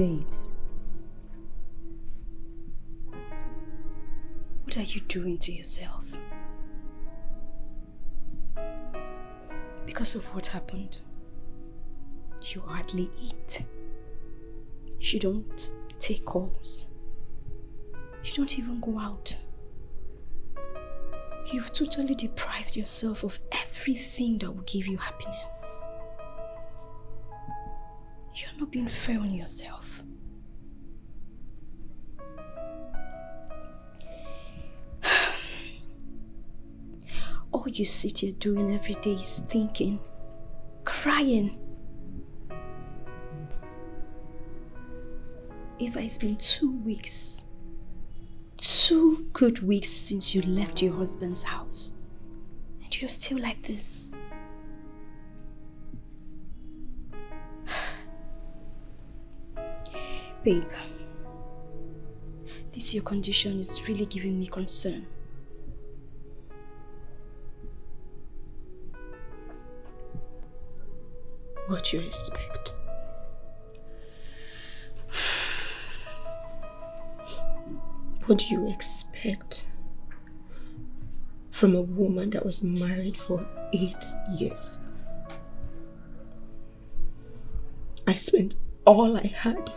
Babes. What are you doing to yourself? Because of what happened, you hardly eat. You don't take calls. You don't even go out. You've totally deprived yourself of everything that will give you happiness. You're not being fair on yourself. You sit here doing every day is thinking, crying. Eva, it's been two weeks two good weeks since you left your husband's house. And you're still like this. Babe, this your condition is really giving me concern. What do you expect? What do you expect from a woman that was married for eight years? I spent all I had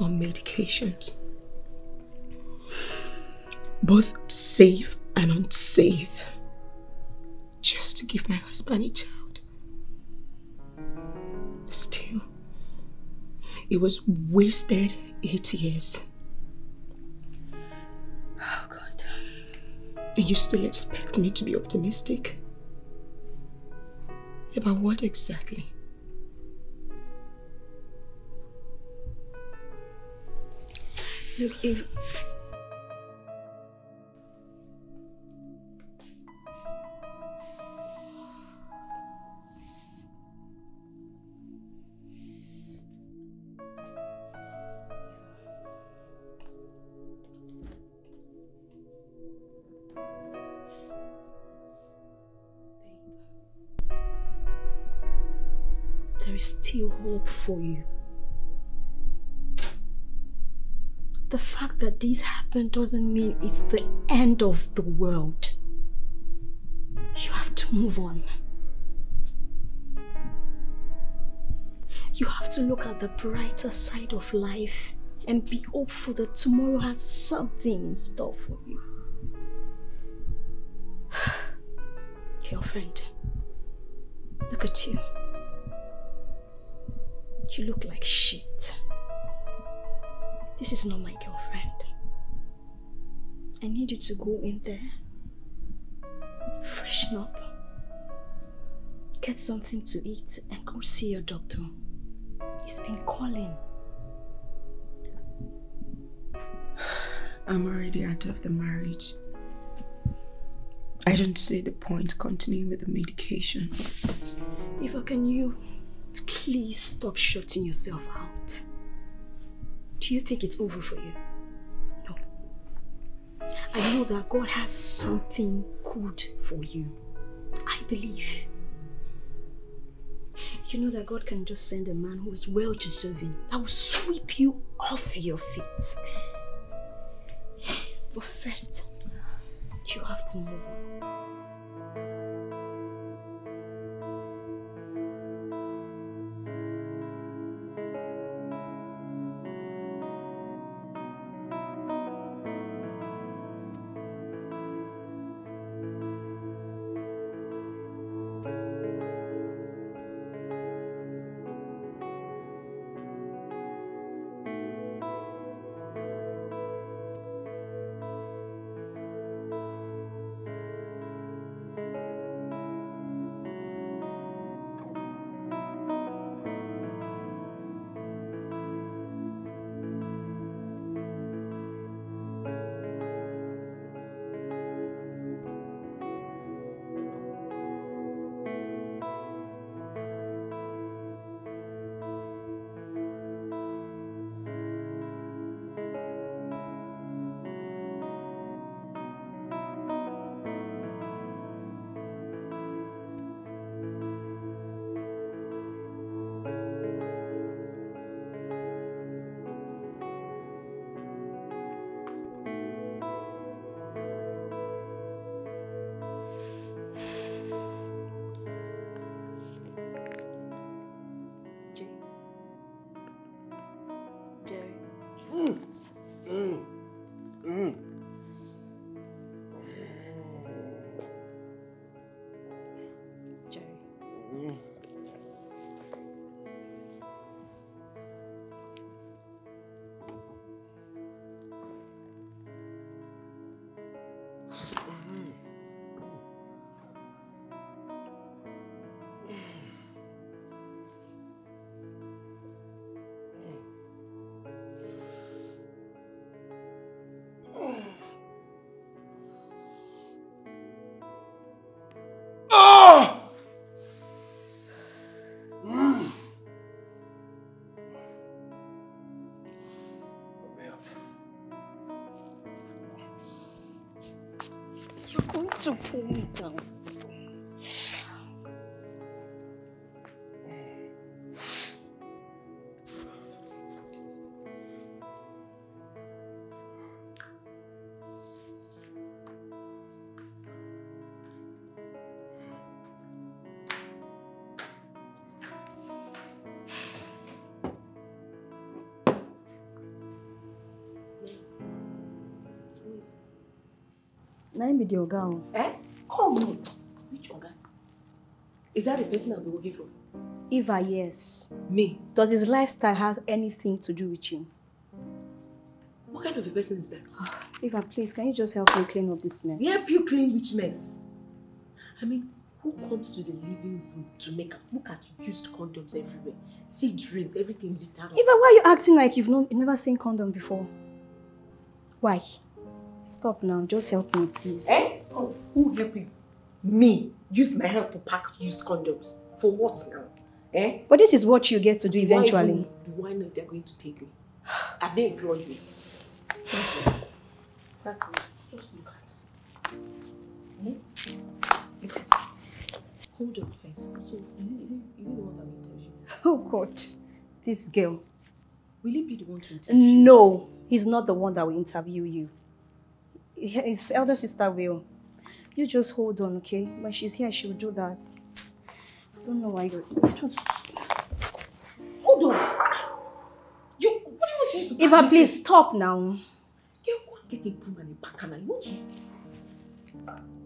on medications, both safe and unsafe, just to give my husband a child. It was wasted eight years. Oh God. And you still expect me to be optimistic? About what exactly? Look, if is still hope for you. The fact that this happened doesn't mean it's the end of the world. You have to move on. You have to look at the brighter side of life and be hopeful that tomorrow has something in store for you. Girlfriend, look at you. You look like shit. This is not my girlfriend. I need you to go in there, freshen up, get something to eat, and go see your doctor. He's been calling. I'm already out of the marriage. I don't see the point continuing with the medication. Eva, can you Please stop shutting yourself out. Do you think it's over for you? No. I know that God has something good for you. I believe. You know that God can just send a man who is well deserving that will sweep you off your feet. But first, you have to move on. To pull me down. Be the oga. Eh? Come on. Which oga? Is that the person I'll be working for? Eva, yes. Me? Does his lifestyle have anything to do with you? What kind of a person is that? Eva, please, can you just help me clean up this mess? Help you clean which mess? I mean, who comes to the living room to make look at used condoms everywhere? See drinks, everything lit out. Eva, why are you acting like you've no, never seen condom before? Why? Stop now. Just help me, please. Eh? Oh, who help you? Me. Use my hand to pack used condoms. For what now? Eh? But this is what you get to do Do I eventually. even- Do I know if they're going to take me? Have they employed me? Just look at. Eh? Look at. Hold on first. So, is it, is it, is it the one that will interview? Oh God, this girl. Will he be the one to interview? No, he's not the one that will interview you. His elder sister will. You just hold on, okay? When she's here, she'll do that. I don't know why you're. Hold on. You, what do you want to use to Eva, please stop now. Girl, go and get a broom and a pack and you want to...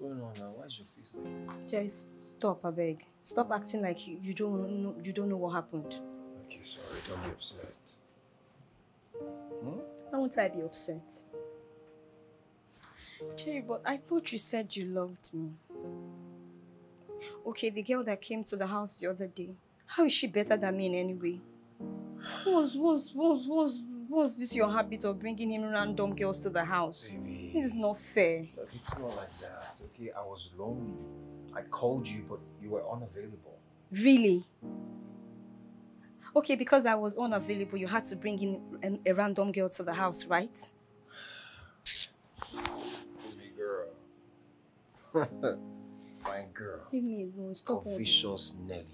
going on now? Why's your face like this? Jerry, stop, I beg. Stop acting like you, you don't know you don't know what happened. Okay, sorry, don't be upset. Hmm? Why won't I be upset? Jerry, but I thought you said you loved me. Okay, the girl that came to the house the other day. How is she better than me in any way? Was was was was was this your habit of bringing in random girls to the house? Baby. This is not fair. Look, it's not like that, okay? I was lonely. I called you, but you were unavailable. Really? Okay, because I was unavailable, you had to bring in an, a random girl to the house, right? Baby girl. My girl. Leave me alone. Stop. Confucius Nelly.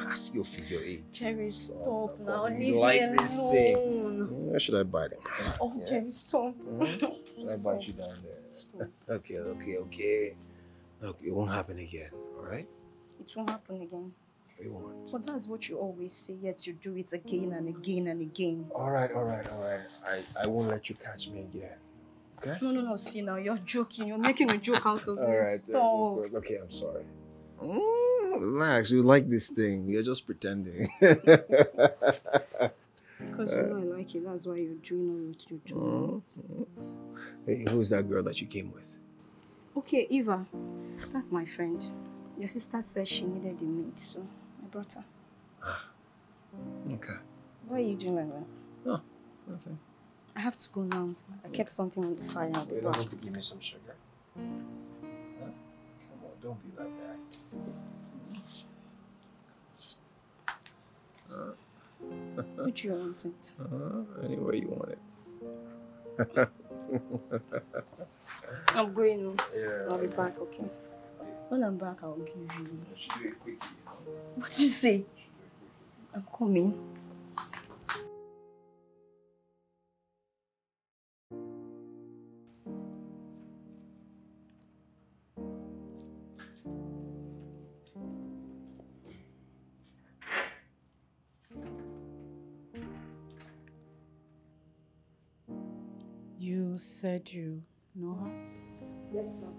Ask your figure eight. Jerry, stop oh, now. You Leave like me this alone. thing? Mm, where should I bite it? Oh, Yeah. Jerry, stop. Mm-hmm. Should I bite you down there? Stop. Okay, okay, okay. Look, it won't happen again, alright? It won't happen again. It won't. But that's what you always say, yet you do it again and again and again. Alright, alright, alright. I, I won't let you catch me again. Okay? No, no, no, see now, you're joking. You're making a joke out of Alright, this. Stop. okay, I'm sorry. Mm, relax, you like this thing. You're just pretending. Because you know I like it. that's why you're doing all what you're doing. Mm, mm. hey, who's that girl that you came with? Okay, Eva. That's my friend. Your sister said she needed a maid, so I brought her. Okay. Why are you doing like that? Oh, that's it. I have to go now. I kept something on the fire. You don't need to give me some sugar. Huh? Come on, don't be like that. What you want it? Uh, any way you want it. I'm going now. Yeah. I'll be back, okay? When I'm back, I'll give you. You should do it quickly. What did you say? You should do it quickly. I'm coming. You said you know her? Yes, ma'am.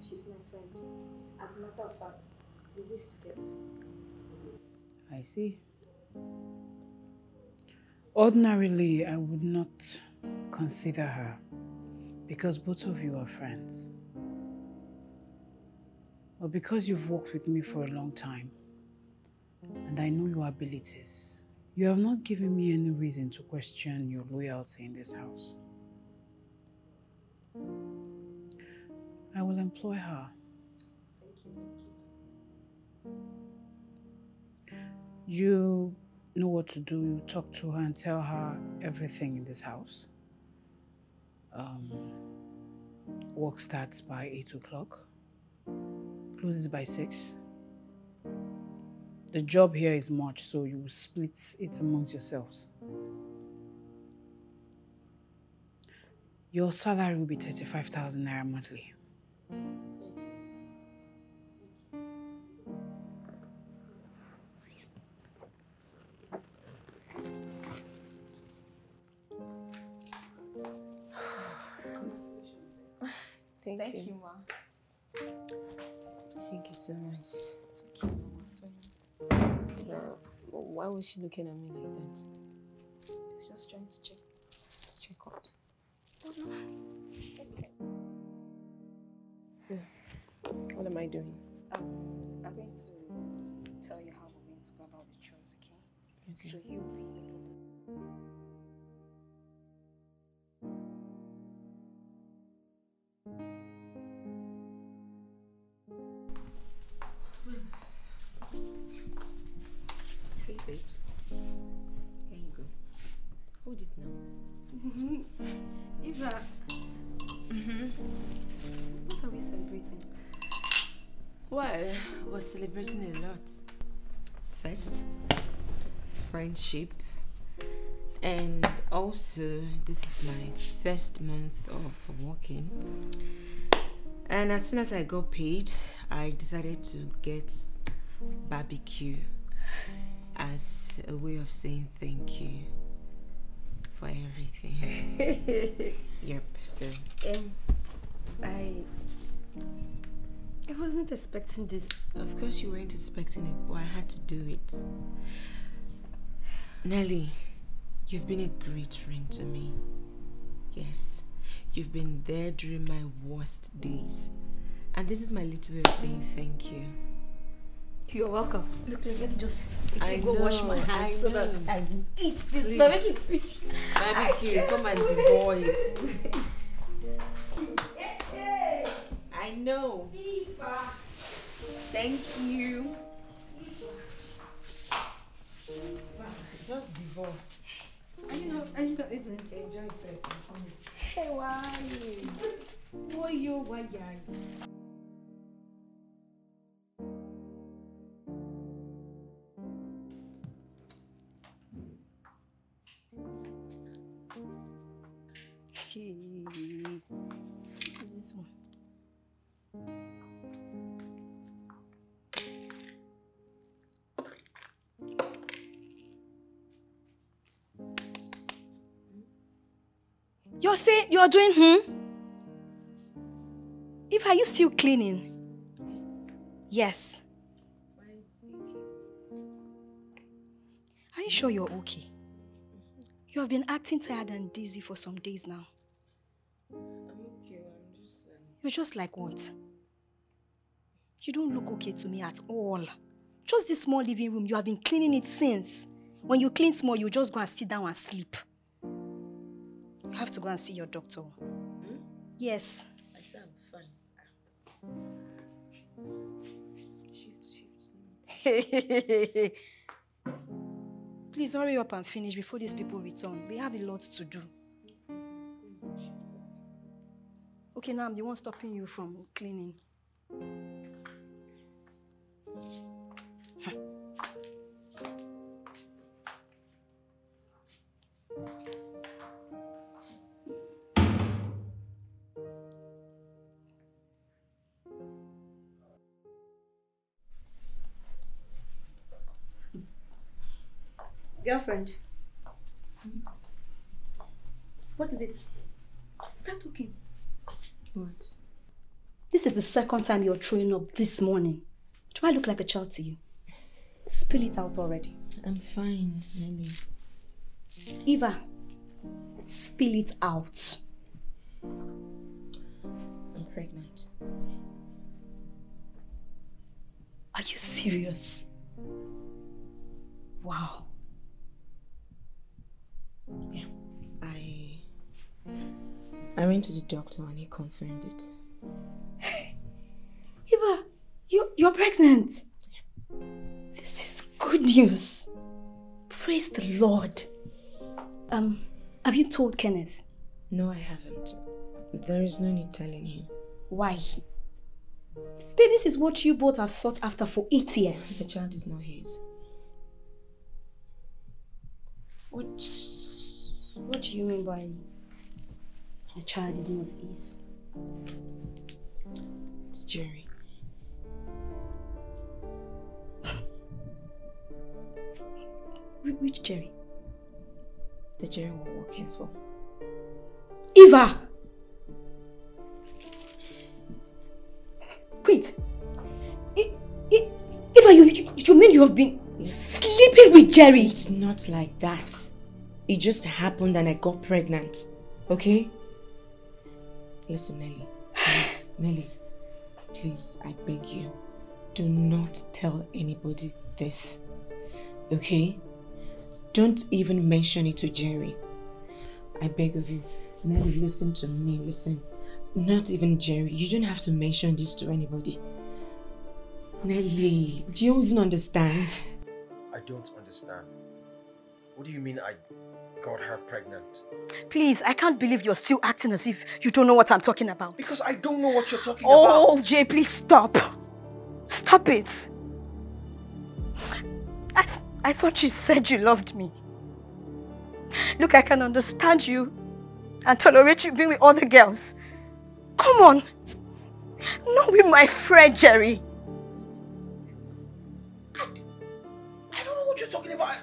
She's my friend. As a matter of fact, we live together. I see. Ordinarily, I would not consider her because both of you are friends. But because you've worked with me for a long time and I know your abilities, you have not given me any reason to question your loyalty in this house. I will employ her. Thank you, thank you. You know what to do. You talk to her and tell her everything in this house. Um, work starts by 8 o'clock, closes by 6. The job here is much, so you split it amongst yourselves. Your salary will be 35,000 naira monthly. She looking at me like that? She's just trying to check. Celebrating a lot. First, friendship. And also, this is my first month of working. And as soon as I got paid, I decided to get barbecue as a way of saying thank you for everything. yep, so Um, I. I wasn't expecting this. Of course, you weren't expecting it, but I had to do it. Nelly, you've been a great friend to me. Yes, you've been there during my worst days. And this is my little way of saying thank you. You're welcome. Look, let me just I go wash my know, hands so that. I can eat this barbecue fish. Barbecue, come and devour it. I know. Thank you. Just divorce. Are you not, are you not eating? Enjoy first. Hey, why? Why you, why You're saying you're doing hmm? If are you still cleaning? Yes. Are you sure you're okay? You have been acting tired and dizzy for some days now. I'm okay. I'm just You're just like what? You don't look okay to me at all. Just this small living room, you have been cleaning it since. When you clean small, you just go and sit down and sleep. Have to go and see your doctor. Hmm? Yes. I said I'm fine. Ah. Shift, shift. Please hurry up and finish before these people return. We have a lot to do. Okay, now I'm the one stopping you from cleaning. Girlfriend. What is it? Start talking. What? This is the second time you're throwing up this morning. Do I look like a child to you? Spill it out already. I'm fine, Nelly. Eva, spill it out. I'm pregnant. Are you serious? Wow. I went to the doctor and he confirmed it. Eva, you, you're pregnant. This is good news. Praise the Lord. Um, have you told Kenneth? No, I haven't. There is no need telling him. Why? Babe, this is what you both have sought after for eight years. The child is not his. What, what do you mean by the child is not his? It's Jerry. Which Jerry? The Jerry we're working for. Eva! Wait. Eva, you, you, you mean you have been sleeping with Jerry? It's not like that. It just happened and I got pregnant. Okay? Listen, Nelly. Please, Nelly. Please, I beg you. Do not tell anybody this. Okay? Don't even mention it to Jerry. I beg of you. Nelly, listen to me. Listen. Not even Jerry. You don't have to mention this to anybody. Nelly, do you even understand? I don't understand. What do you mean I got her pregnant? Please, I can't believe you're still acting as if you don't know what I'm talking about. Because I don't know what you're talking Oh, about. Oh, Jay, please stop. Stop it. I, I thought you said you loved me. Look, I can understand you and tolerate you being with other girls. Come on. Not with my friend, Jerry. I don't know what you're talking about.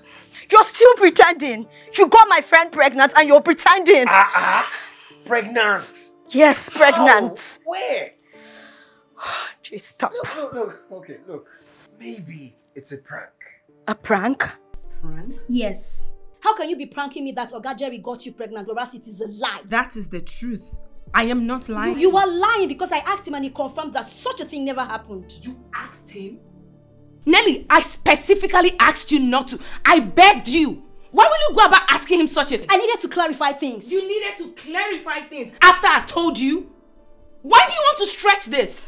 You're still pretending. You got my friend pregnant and you're pretending. Ah, ah. Pregnant. yes, pregnant. How? Where? Jay, stop. Look, look, look. Okay, look. Maybe it's a prank. A prank? Prank? Yes. How can you be pranking me that Oga Jerry got you pregnant, whereas it is a lie? That is the truth. I am not You, lying. you are lying because I asked him and he confirmed that such a thing never happened. You asked him? Nelly, I specifically asked you not to. I begged you. Why will you go about asking him such a thing? I needed to clarify things. You needed to clarify things after I told you. Why do you want to stretch this?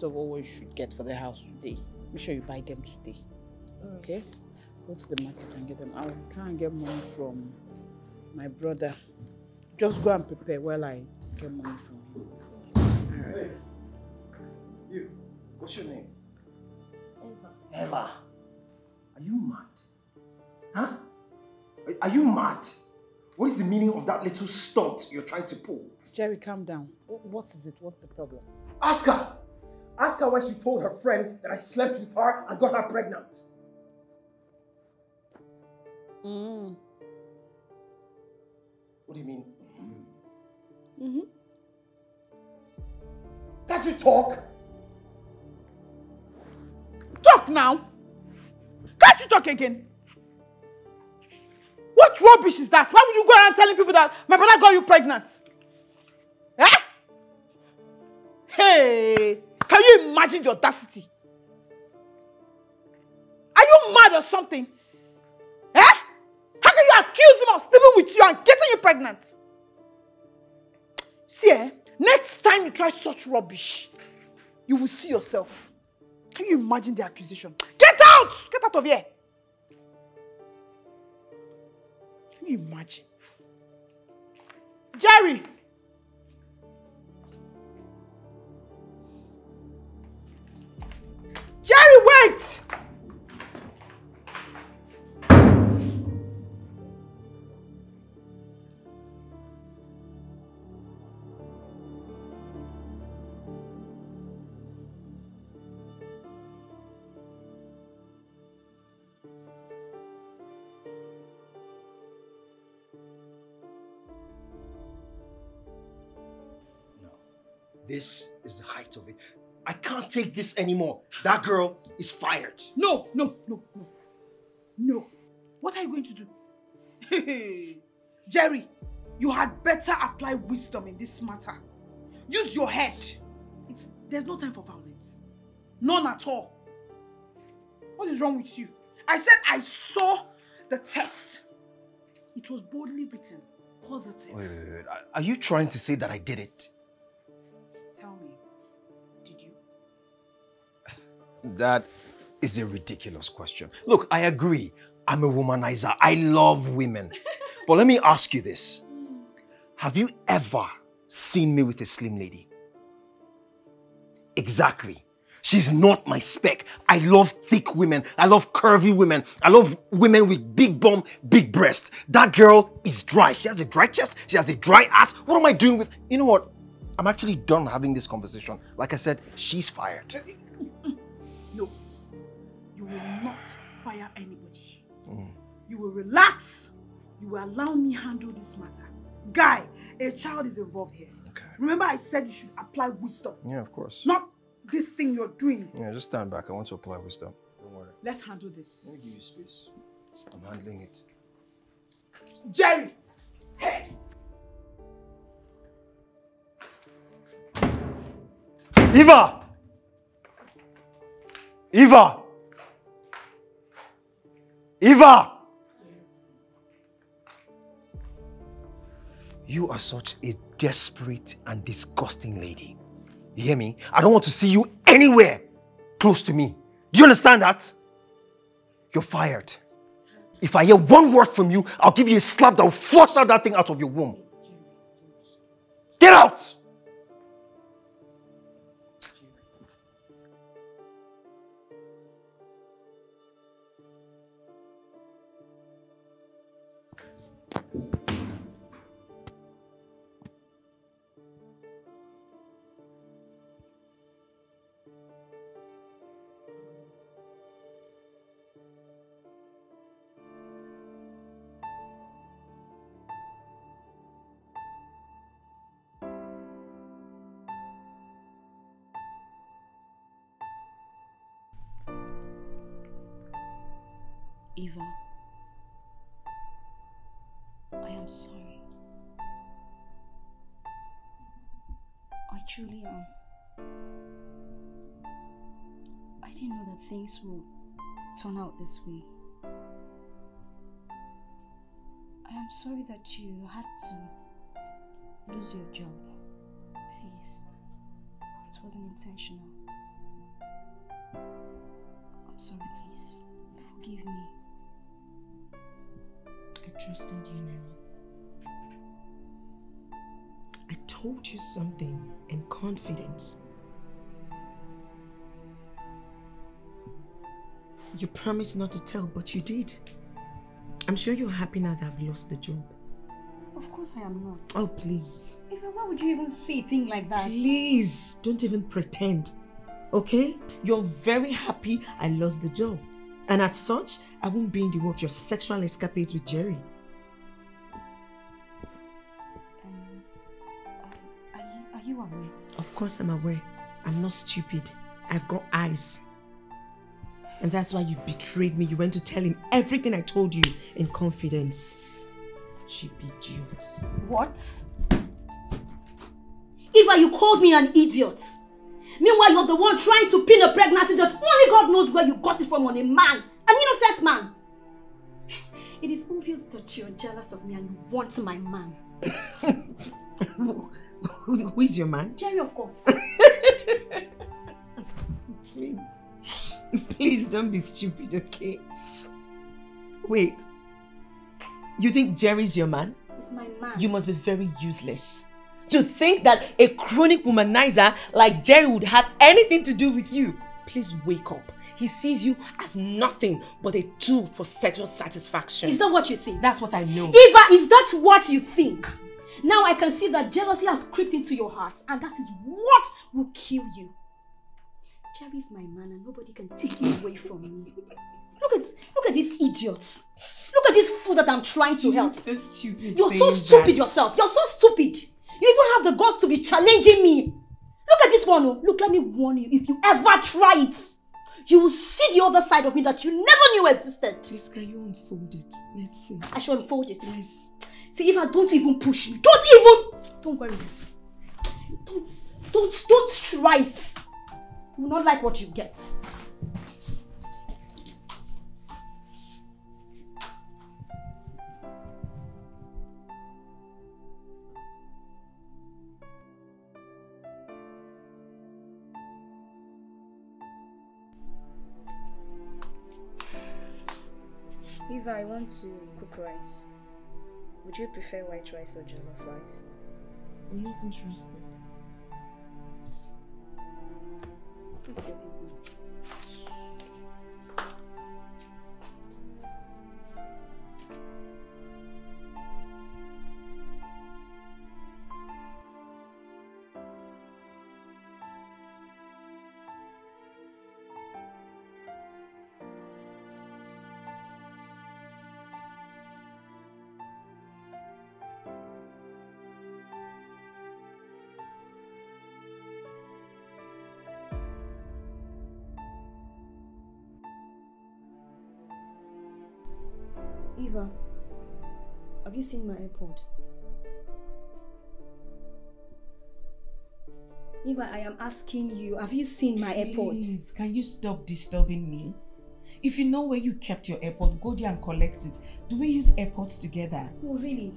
List of all what you should get for the house today. Make sure you buy them today. Okay? Go to the market and get them. I'll try and get money from my brother. Just go and prepare while I get money from him. Alright. Hey, you. What's your name? Eva. Eva. Are you mad? Huh? Are- Are you mad? What is the meaning of that little stunt you're trying to pull? Jerry, calm down. What is it? What's the problem? Ask her. Ask her why she told her friend that I slept with her and got her pregnant. Mm. What do you mean? Mm. Mm-hmm. Can't you talk? Talk now. Can't you talk again? What rubbish is that? Why would you go around telling people that my brother got you pregnant? Eh? Hey, can you imagine the audacity? Are you mad or something? Eh? How can you accuse him of sleeping with you and getting you pregnant? See, eh? Next time you try such rubbish, you will see yourself. Can you imagine the accusation? Get out! Get out of here! Can you imagine? Jerry! Jerry, wait! Can't take this anymore. That girl is fired. No, no, no, no. No. What are you going to do? Jerry, you had better apply wisdom in this matter. Use your head. It's, there's no time for violence. None at all. What is wrong with you? I said I saw the test. It was boldly written. Positive. Wait, wait, wait. Are- Are you trying to say that I did it? Tell me, That is a ridiculous question. Look, I agree. I'm a womanizer. I love women. but let me ask you this Have you ever seen me with a slim lady? Exactly. She's not my spec. I love thick women. I love curvy women. I love women with big bum, big breast. That girl is dry. She has a dry chest. She has a dry ass. What am I doing with. You know what? I'm actually done having this conversation. Like I said, she's fired. No. You will not fire anybody. Mm. You will relax. You will allow me handle this matter. Guy, a child is involved here. Okay. Remember I said you should apply wisdom. Yeah, of course. Not this thing you're doing. Yeah, just stand back. I want to apply wisdom. Don't worry. Let's handle this. Let me give you space. I'm handling it. Jerry! Hey! Eva! Eva! Eva! You are such a desperate and disgusting lady. You hear me? I don't want to see you anywhere close to me. Do you understand that? You're fired. If I hear one word from you, I'll give you a slap that will flush out that thing out of your womb. Eva, I am sorry. I truly am. I didn't know that things would turn out this way. I am sorry that you had to lose your job. Please, it wasn't intentional. I'm sorry, please. Forgive me. Trusted you, Nelly. I told you something in confidence. You promised not to tell, but you did. I'm sure you're happy now that I've lost the job. Of course I am not. Oh, please. Eva, why would you even say a thing like that? Please, don't even pretend. Okay? You're very happy I lost the job. And as such, I won't be in the way of your sexual escapades with Jerry. Course I'm aware. I'm not stupid. I've got eyes. And that's why you betrayed me. You went to tell him everything I told you in confidence. Cheap idiot. What? Eva, you called me an idiot. Meanwhile, you're the one trying to pin a pregnancy that only God knows where you got it from on a man. An innocent man. It is obvious that you're jealous of me and you want my man. who, who is your man? Jerry, of course. Please. Please don't be stupid, okay? Wait. You think Jerry's your man? He's my man. You must be very useless. To think that a chronic womanizer like Jerry would have anything to do with you. Please wake up. He sees you as nothing but a tool for sexual satisfaction. Is that what you think? That's what I know. Eva, is that what you think? Now I can see that jealousy has crept into your heart and that is what will kill you. Jerry is my man and nobody can take him away from me. Look at look at these idiots. Look at this fool that I'm trying to help. You're so stupid. You're so stupid that. yourself. You're so stupid. You even have the guts to be challenging me. Look at this one. Oh. Look, let me warn you. If you ever try it, you will see the other side of me that you never knew existed. Please, can you unfold it? Let's see. I should unfold it. Yes. See, if don't even push me, don't even. Don't worry. Don't, don't, don't try it. You will not like what you get. Eva, I want to cook rice. Would you prefer white rice or jollof rice? I'm not interested. It's your business. You seen my AirPod? Eva, I am asking you, have you seen my AirPod? Please, can you stop disturbing me? If you know where you kept your AirPod, go there and collect it. Do we use AirPods together? Oh, really?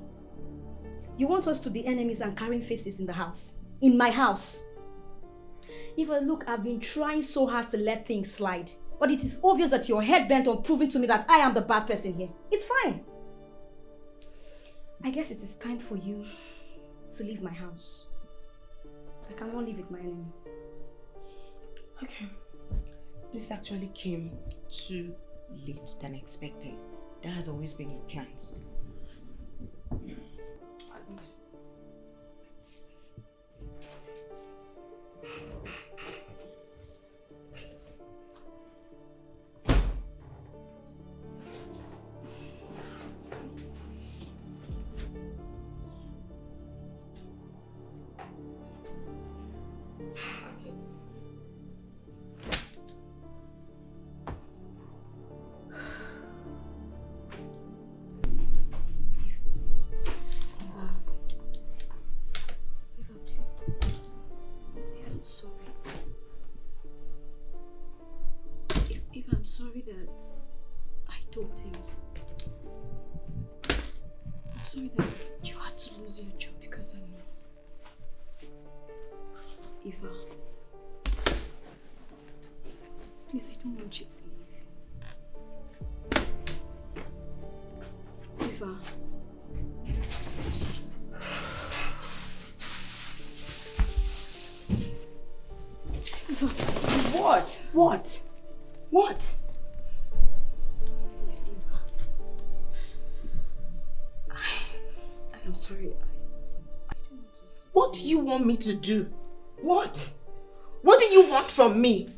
You want us to be enemies and carrying faces in the house? In my house? Eva, look, I've been trying so hard to let things slide. But it is obvious that you're head bent on proving to me that I am the bad person here. It's fine. I guess it is time for you to leave my house. I cannot live with my enemy. Okay. This actually came too late than expected. That has always been your plans. What? What? What? Please, Eva. I, I am sorry. I, I don't want to. What do you want me to do? What? What do you want from me?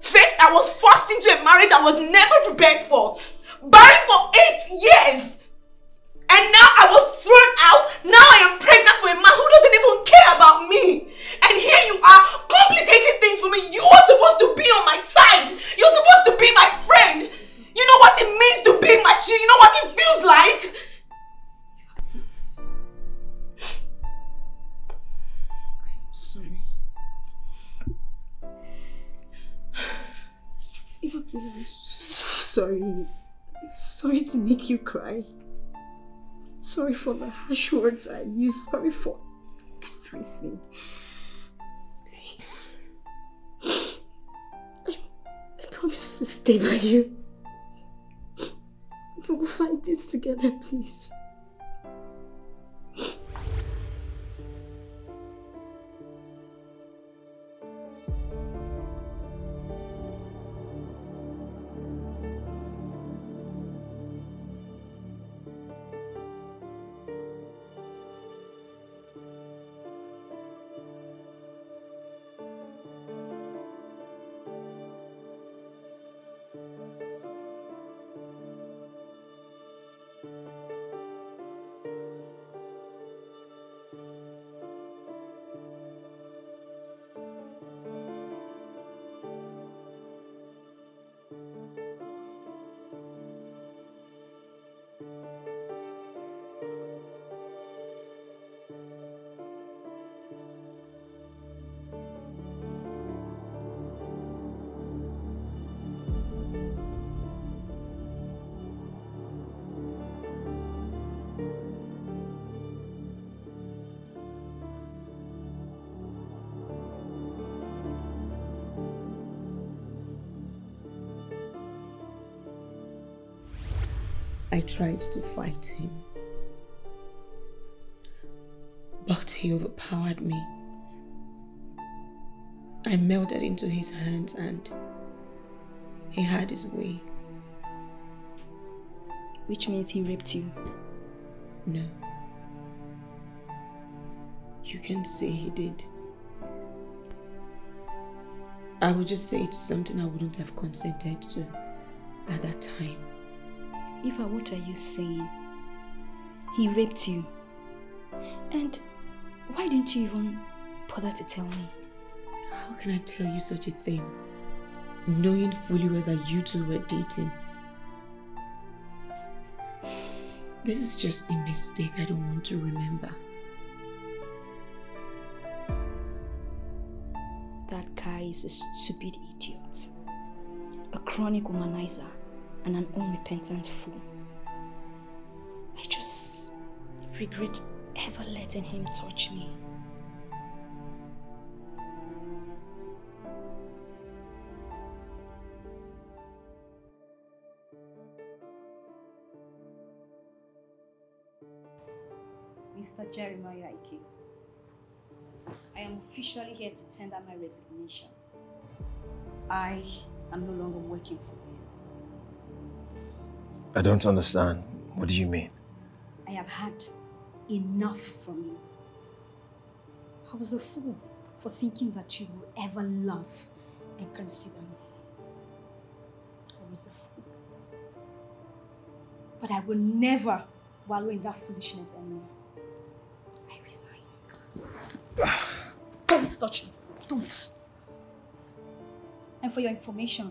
First, I was forced into a marriage I was never prepared for. Married for eight years. And now I was thrown out. Now I am pregnant for a man who doesn't even care about me. And here you are complicating things for me. You were supposed to be on my side. You're supposed to be my friend. You know what it means to be my shoe. You know what it feels like. I'm sorry. Please, I'm so sorry. Sorry to make you cry. Sorry for the harsh words I used. Sorry for everything. Please. I, I promise to stay by you. We will fight this together, please. Tried to fight him. But he overpowered me. I melted into his hands and he had his way. Which means he raped you. No. You can say he did. I would just say it's something I wouldn't have consented to at that time. Eva, what are you saying? He raped you. And why didn't you even bother to tell me? How can I tell you such a thing? Knowing fully well that you two were dating. This is just a mistake I don't want to remember. That guy is a stupid idiot. A chronic womanizer and an unrepentant fool. I just regret ever letting him touch me. Mr. Jeremiah Ike, I am officially here to tender my resignation. I am no longer working for. I don't understand. What do you mean? I have had enough from you. I was a fool for thinking that you would ever love and consider me. I was a fool. But I will never wallow in that foolishness anymore. I resign. Don't touch me. Don't. And for your information,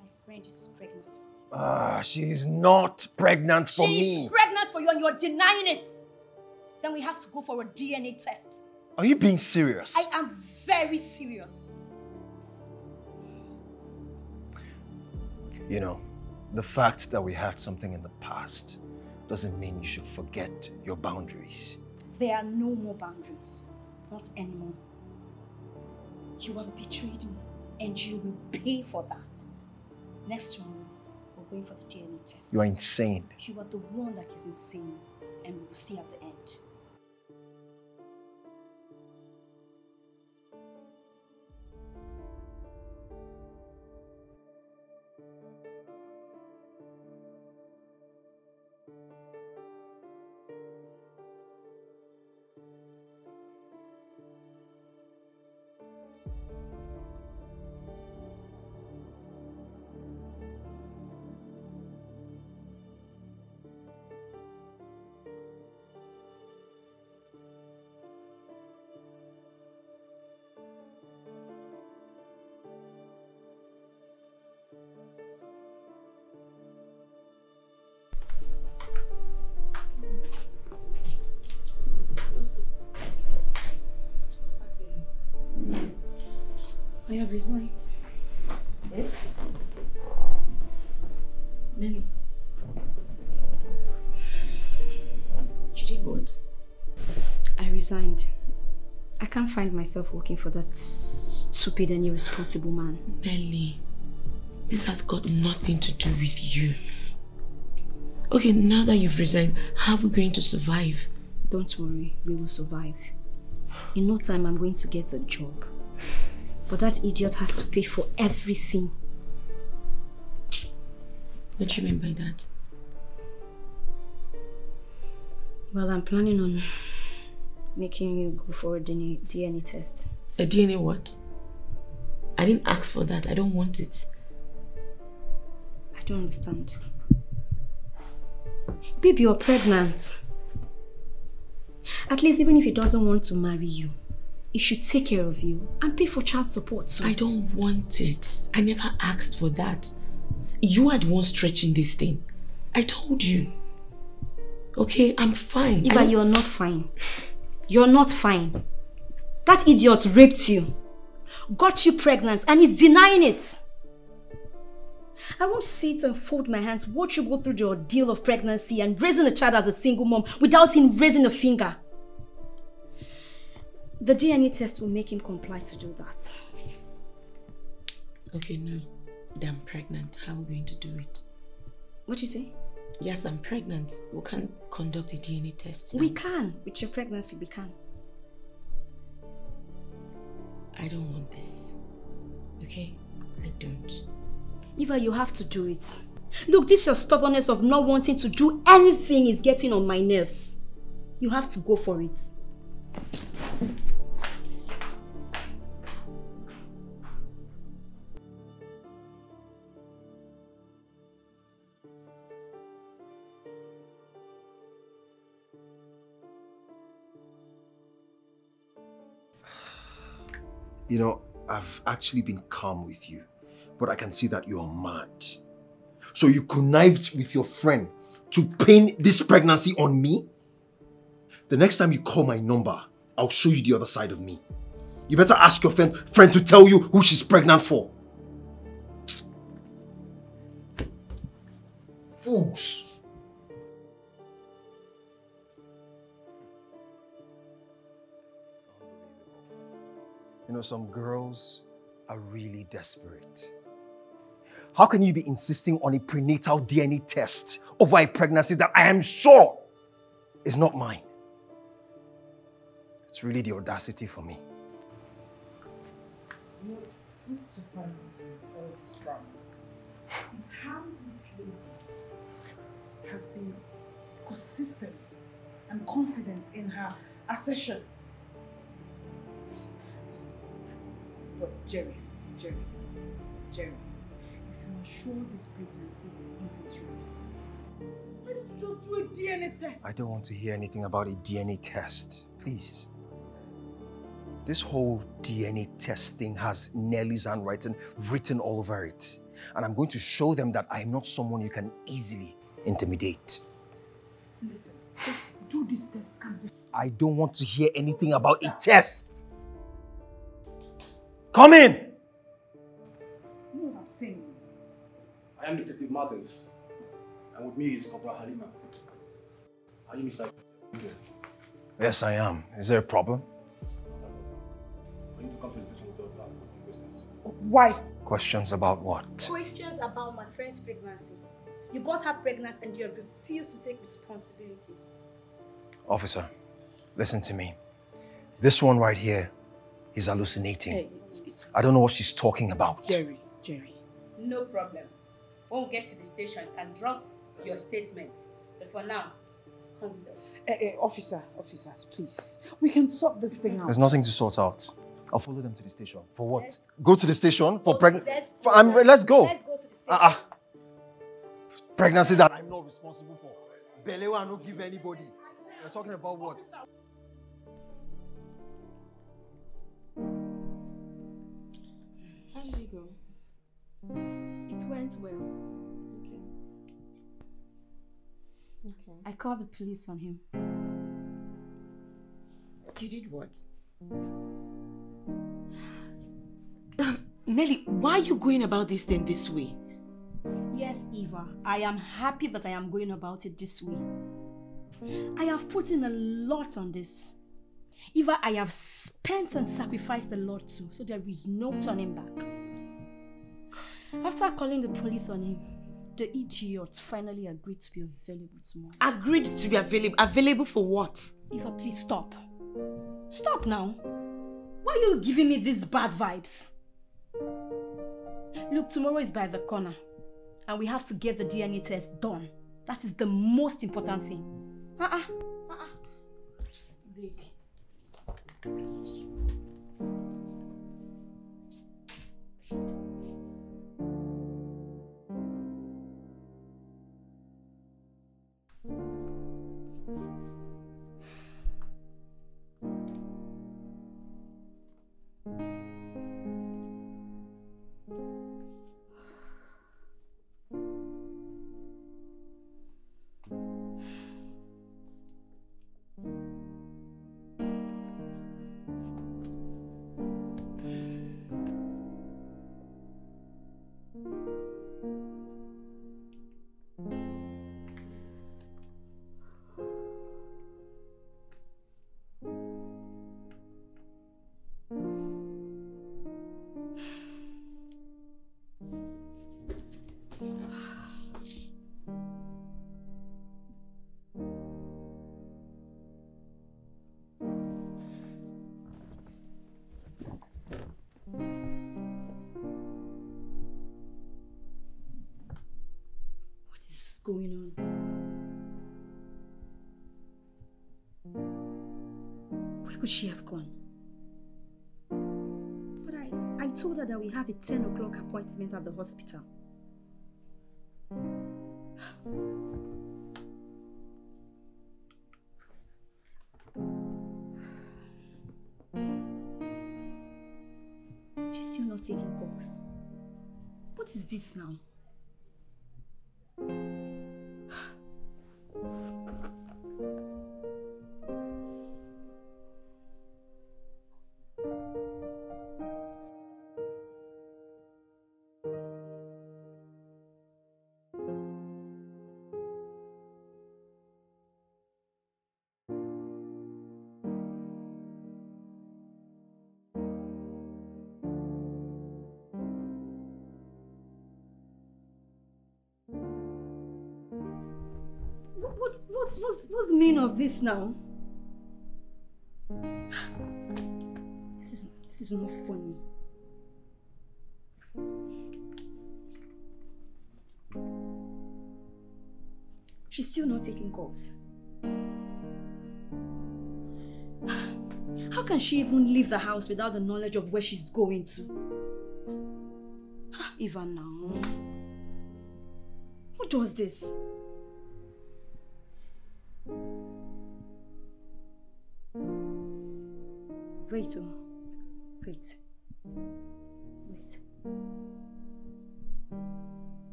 my friend is pregnant. Ah, she's not pregnant for me. She's me. pregnant for you and you're denying it. Then we have to go for a DNA test. Are you being serious? I am very serious. You know, the fact that we had something in the past doesn't mean you should forget your boundaries. There are no more boundaries. Not anymore. You have betrayed me and you will pay for that. Next we're going for the DNA test. You are insane. You are the one that is insane and we will see at the I have resigned. Nelly. You did what? I resigned. I can't find myself working for that stupid and irresponsible man. Nelly, this has got nothing to do with you. Okay, now that you've resigned, how are we going to survive? Don't worry, we will survive. In no time, I'm going to get a job. But that idiot has to pay for everything. What do you mean by that? Well, I'm planning on making you go for a DNA, DNA test. A DNA what? I didn't ask for that. I don't want it. I don't understand. Babe, you're pregnant. At least even if he doesn't want to marry you, he should take care of you and pay for child support too. I don't want it. I never asked for that. You are the one stretching this thing. I told you. Okay, I'm fine. Eva, you're not fine. You're not fine. That idiot raped you, got you pregnant, and he's denying it. I won't sit and fold my hands, watch you go through the ordeal of pregnancy and raising a child as a single mom without him raising a finger. The DNA test will make him comply to do that. Okay, no. I'm pregnant. How are we going to do it? What do you say? Yes, I'm pregnant. We can't conduct a DNA test. We can. With your pregnancy, we can. I don't want this. Okay? I don't. Eva, you have to do it. Look, this your stubbornness of not wanting to do anything is getting on my nerves. You have to go for it. You know, I've actually been calm with you, but I can see that you're mad. So you connived with your friend to pin this pregnancy on me? The next time you call my number, I'll show you the other side of me. You better ask your friend, friend to tell you who she's pregnant for. Fools. You know, some girls are really desperate. How can you be insisting on a prenatal DNA test over a pregnancy that I am sure is not mine? It's really the audacity for me. What surprises me all this drama is how this lady has been consistent and confident in her assertion. But Jerry, Jerry, Jerry, if you are sure this pregnancy isn't yours, why don't you just do a DNA test? I don't want to hear anything about a DNA test. Please. This whole DNA test thing has Nelly's handwriting written all over it. And I'm going to show them that I'm not someone you can easily intimidate. Listen, just do this test and I don't want to hear anything about a test. Come in! You know what I'm saying? I am Detective Martins, and with me is Corporal Halima. Are you Mr. Yes, I am. Is there a problem? I need to come to the station with us to ask some questions. Why? Questions about what? Questions about my friend's pregnancy. You got her pregnant and you have refused to take responsibility. Officer, listen to me. This one right here is hallucinating. Hey, I don't know what she's talking about. Jerry, Jerry. No problem. When we get to the station, you can drop your statement. But for now, come with us. Eh, eh, officer, officers, please. We can sort this thing out. There's nothing to sort out. I'll follow them to the station. For what? Let's- go to the station for pregnant. Let's go. I'm, let's go. Let's go to the station. Uh-uh. Pregnancy that I'm not responsible for. Belewa I don't give anybody. You're talking about what? How did you go? It went well. Okay. Okay. I called the police on him. You did what? Nelly, why are you going about this thing this way? Yes, Eva, I am happy that I am going about it this way. I have put in a lot on this. Eva, I have spent and sacrificed a lot too, so there is no turning back. After calling the police on him, the idiot finally agreed to be available tomorrow. Agreed to be available. Available for what? Eva, please stop. Stop now. Why are you giving me these bad vibes? Look, tomorrow is by the corner. And we have to get the DNA test done. That is the most important thing. Uh-uh. Uh-uh. Really. Could she have gone? But I, I told her that we have a 10 o'clock appointment at the hospital. She's still not taking calls. What is this now? This now? This is this is not funny. She's still not taking calls. How can she even leave the house without the knowledge of where she's going to? Even now. Who does this? Wait, oh. Wait. Wait.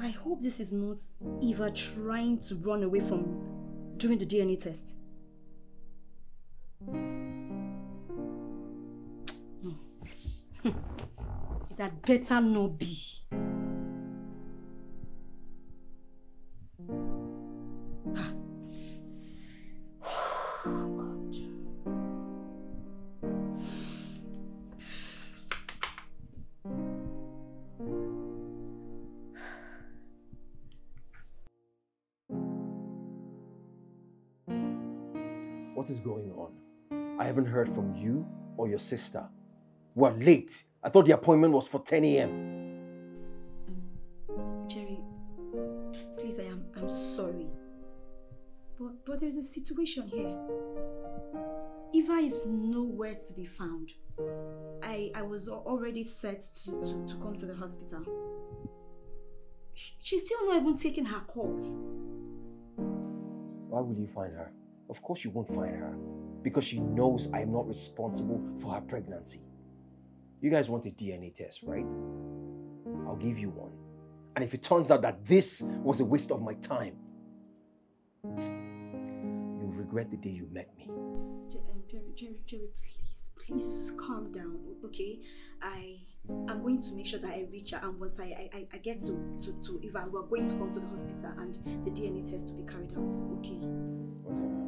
I hope this is not Eva trying to run away from doing the DNA test. No. Hmm. it had better not be. Heard from you or your sister. We're late. I thought the appointment was for 10 a.m. Um, Jerry, please, I am I'm sorry. But but there's a situation here. Eva is nowhere to be found. I I was already set to, to, to come to the hospital. Sh- She's still not even taking her calls. Why will you find her? Of course, you won't find her because she knows I am not responsible for her pregnancy. You guys want a DNA test, right? I'll give you one. And if it turns out that this was a waste of my time, you'll regret the day you met me. Jerry, um, Jerry, Jerry, please, please calm down, okay? I I'm going to make sure that I reach her and once I I, I get to, to, to Eva, we're going to come to the hospital and the DNA test will be carried out, okay? Whatever.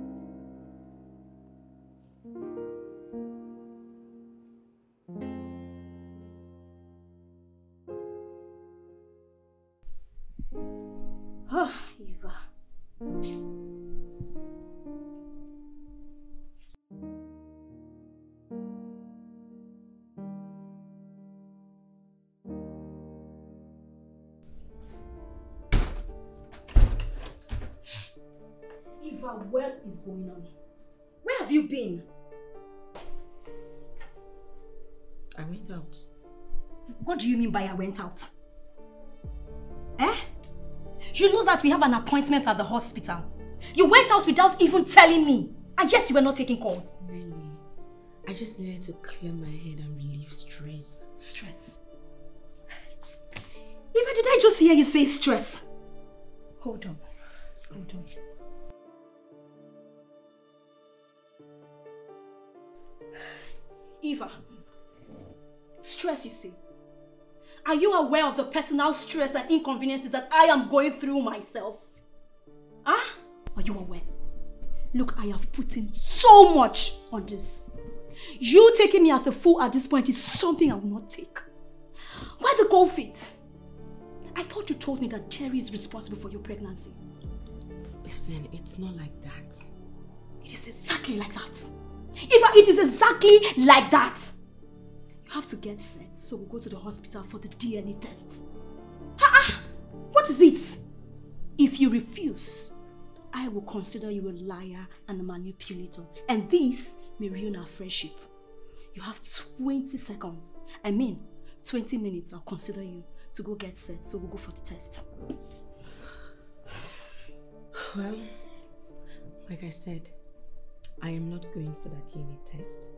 Have an appointment at the hospital. You went out without even telling me, and yet you were not taking calls. Nelly, I just needed to clear my head and relieve stress. Stress. Eva, did I just hear you say stress? Hold on. Hold on. Eva, stress you see. Are you aware of the personal stress and inconveniences that I am going through myself? Huh? Are you aware? Look, I have put in so much on this. You taking me as a fool at this point is something I will not take. Why the cold feet? I thought you told me that Jerry is responsible for your pregnancy. Listen, it's not like that. It is exactly like that. Eva, it is exactly like that. Have to get set, so we'll go to the hospital for the DNA tests. Ha What is it? If you refuse, I will consider you a liar and a manipulator, and this may ruin our friendship. You have 20 seconds. I mean, 20 minutes, I'll consider you to go get set, so we'll go for the test. Well, like I said, I am not going for that DNA test.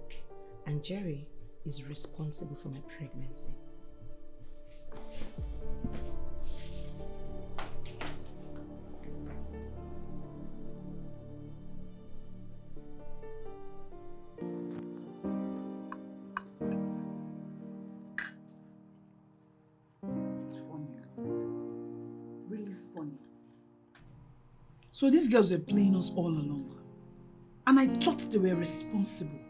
And Jerry is responsible for my pregnancy. It's funny. Really funny. So these girls were playing us all along. And I thought they were responsible.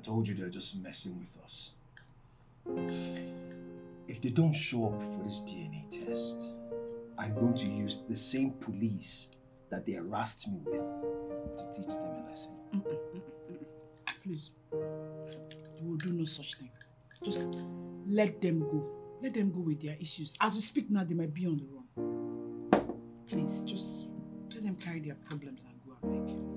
I told you they're just messing with us. If they don't show up for this DNA test, I'm going to use the same police that they harassed me with to teach them a lesson. Please. You will do no such thing. Just let them go. Let them go with their issues. As we speak now, they might be on the run. Please, just let them carry their problems and go and.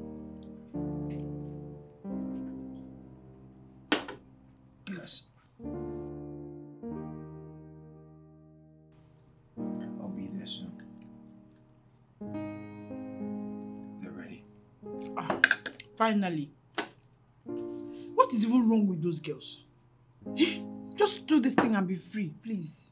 Finally. What is even wrong with those girls? Eh? Just do this thing and be free, please.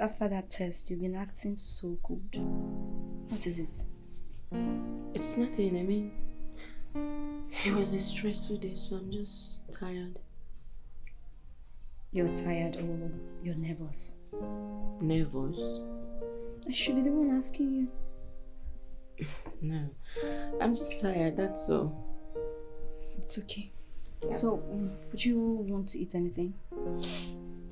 After that test, you've been acting so good. What is it? It's nothing, I mean, it was a stressful day, so I'm just tired. You're tired or you're nervous? Nervous? I should be the one asking you. No. I'm just tired, that's all. It's okay. So, um, would you want to eat anything?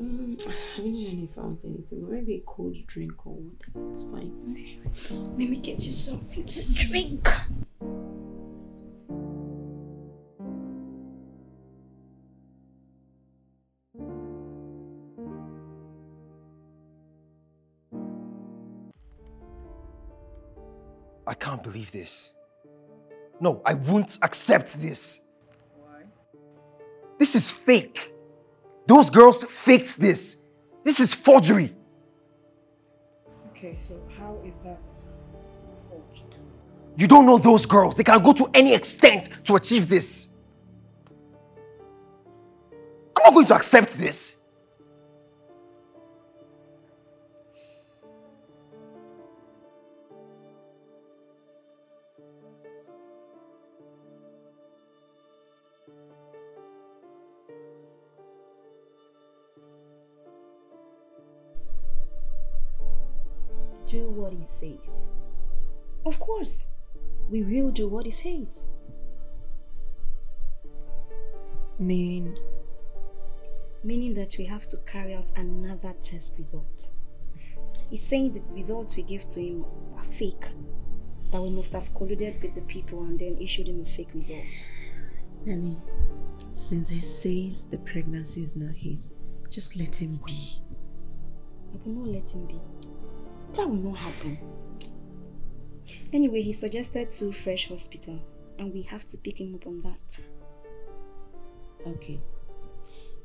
Mm, I haven't really found anything, but maybe a cold drink or whatever. It's fine. Okay. Let me get you something to drink. I can't believe this. No, I won't accept this. Why? This is fake. Those girls faked this. This is forgery. Okay, so how is that forged? You don't know those girls. They can go to any extent to achieve this. I'm not going to accept this. What he says. Of course, we will do what he says. Meaning, Meaning that we have to carry out another test result. He's saying the results we give to him are fake. That we must have colluded with the people and then issued him a fake result. Nanny, since he says the pregnancy is not his, just let him be. I will not let him be. That will not happen. Anyway, he suggested to fresh hospital and we have to pick him up on that. Okay.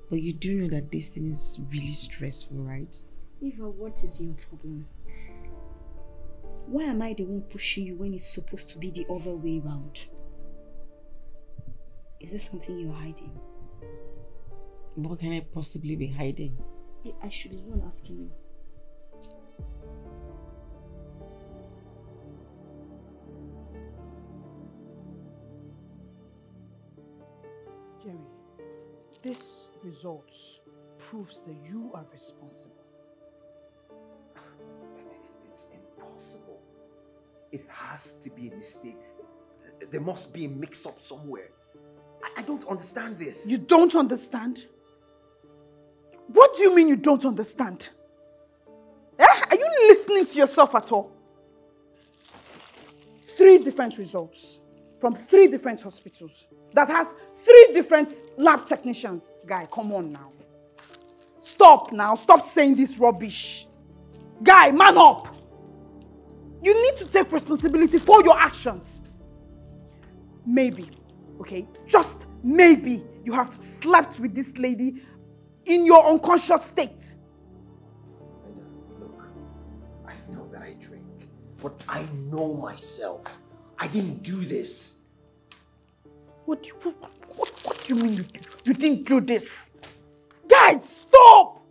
But you do know that this thing is really stressful, right? Eva, what is your problem? Why am I the one pushing you when it's supposed to be the other way round? Is there something you're hiding? What can I possibly be hiding? I- I should be the one asking you. Jerry, this result proves that you are responsible. It's, it's impossible. It has to be a mistake. There must be a mix up somewhere. I, I don't understand this. You don't understand? What do you mean you don't understand? Eh? Are you listening to yourself at all? Three different results from three different hospitals that has three different lab technicians. Guy, come on now. Stop now. Stop saying this rubbish. Guy, man up. You need to take responsibility for your actions. Maybe, okay, just maybe you have slept with this lady in your unconscious state. Look, I know that I drink, but I know myself. I didn't do this. What do you, what, what, what do you mean you, you didn't do this? Guys, stop!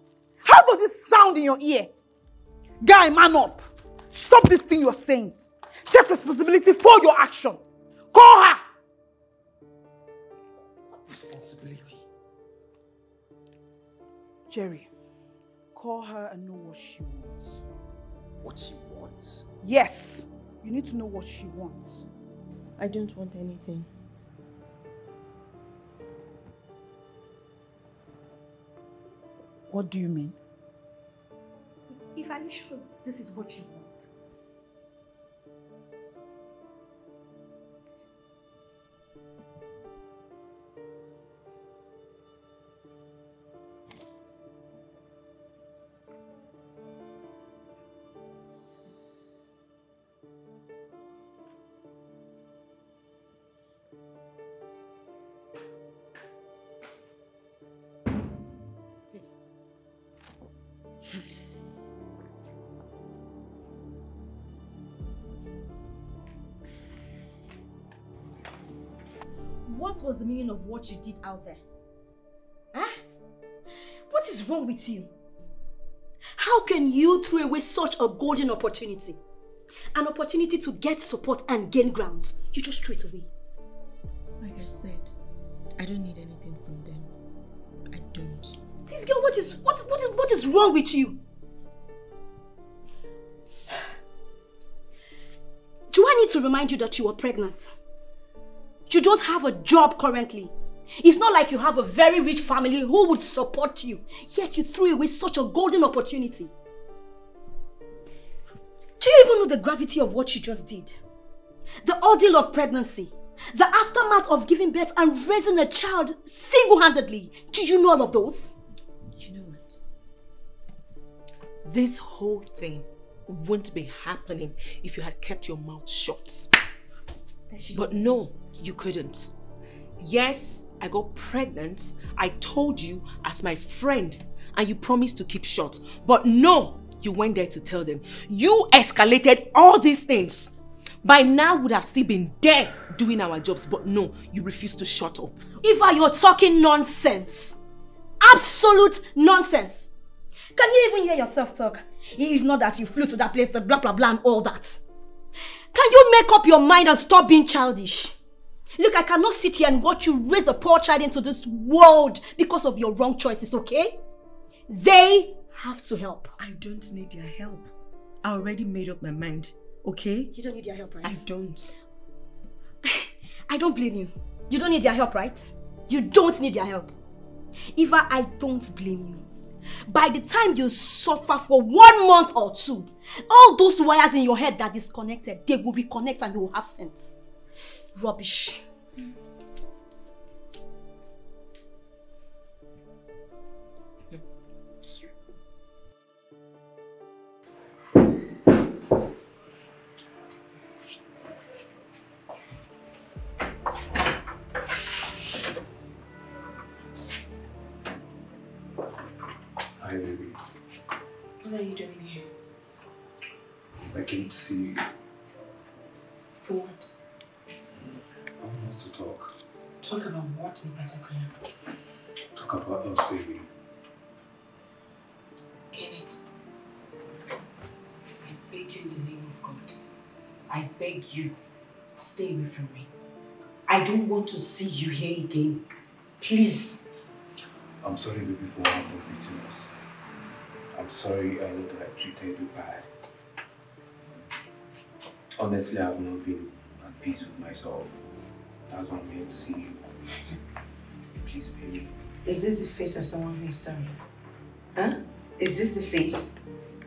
How does this sound in your ear? Guy, man up. Stop this thing you're saying. Take responsibility for your action. Call her. Responsibility. Jerry, call her and know what she wants. What she wants. Yes, you need to know what she wants. I don't want anything. What do you mean? If are you sure this is what you want? What was the meaning of what you did out there? Huh? What is wrong with you? How can you throw away such a golden opportunity? An opportunity to get support and gain ground. You just threw it away. Like I said, I don't need anything from them. I don't. This girl, what is what what is what is wrong with you? Do I need to remind you that you are pregnant? You don't have a job currently. It's not like you have a very rich family who would support you, yet you threw away such a golden opportunity. Do you even know the gravity of what you just did? The ordeal of pregnancy, the aftermath of giving birth and raising a child single-handedly. Do you know all of those? You know what? This whole thing wouldn't be happening if you had kept your mouth shut. But no, you couldn't. Yes, I got pregnant. I told you as my friend and you promised to keep short. But no, you went there to tell them. You escalated all these things. By now would have still been there doing our jobs. But no, you refused to shut up. Eva, you're talking nonsense. Absolute nonsense. Can you even hear yourself talk? If not that you flew to that place, blah blah blah and all that. Can you make up your mind and stop being childish? Look, I cannot sit here and watch you raise a poor child into this world because of your wrong choices, okay? They have to help. I don't need their help. I already made up my mind, okay? You don't need their help, right? I don't. I don't blame you. You don't need their help, right? You don't need their help. Eva, I don't blame you. By the time you suffer for one month or two, all those wires in your head that disconnected, they will reconnect and you will have sense. Rubbish. Came to see you. For what? I want us to talk. Talk about what in particular? Talk about us, baby. Kenneth, I beg you in the name of God. I beg you, stay away from me. I don't want to see you here again. Please. I'm sorry, baby, for what happened between us. I'm sorry I that I treated you bad. Honestly, I have not been at peace with myself. That's why I'm here to see you. Please, baby. Is this the face of someone who is sorry? Huh? Is this the face?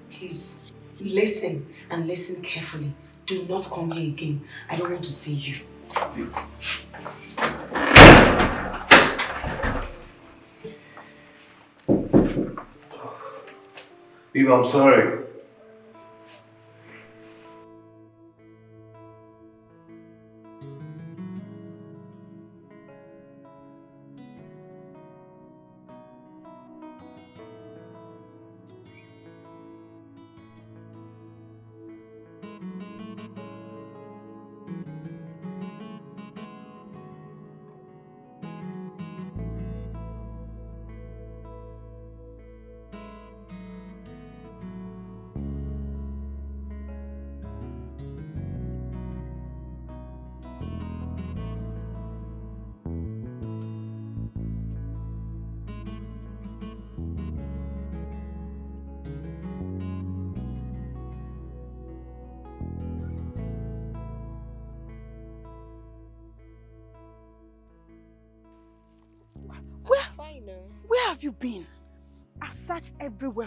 Please, listen and listen carefully. Do not come here again. I don't want to see you. Baby, I'm sorry.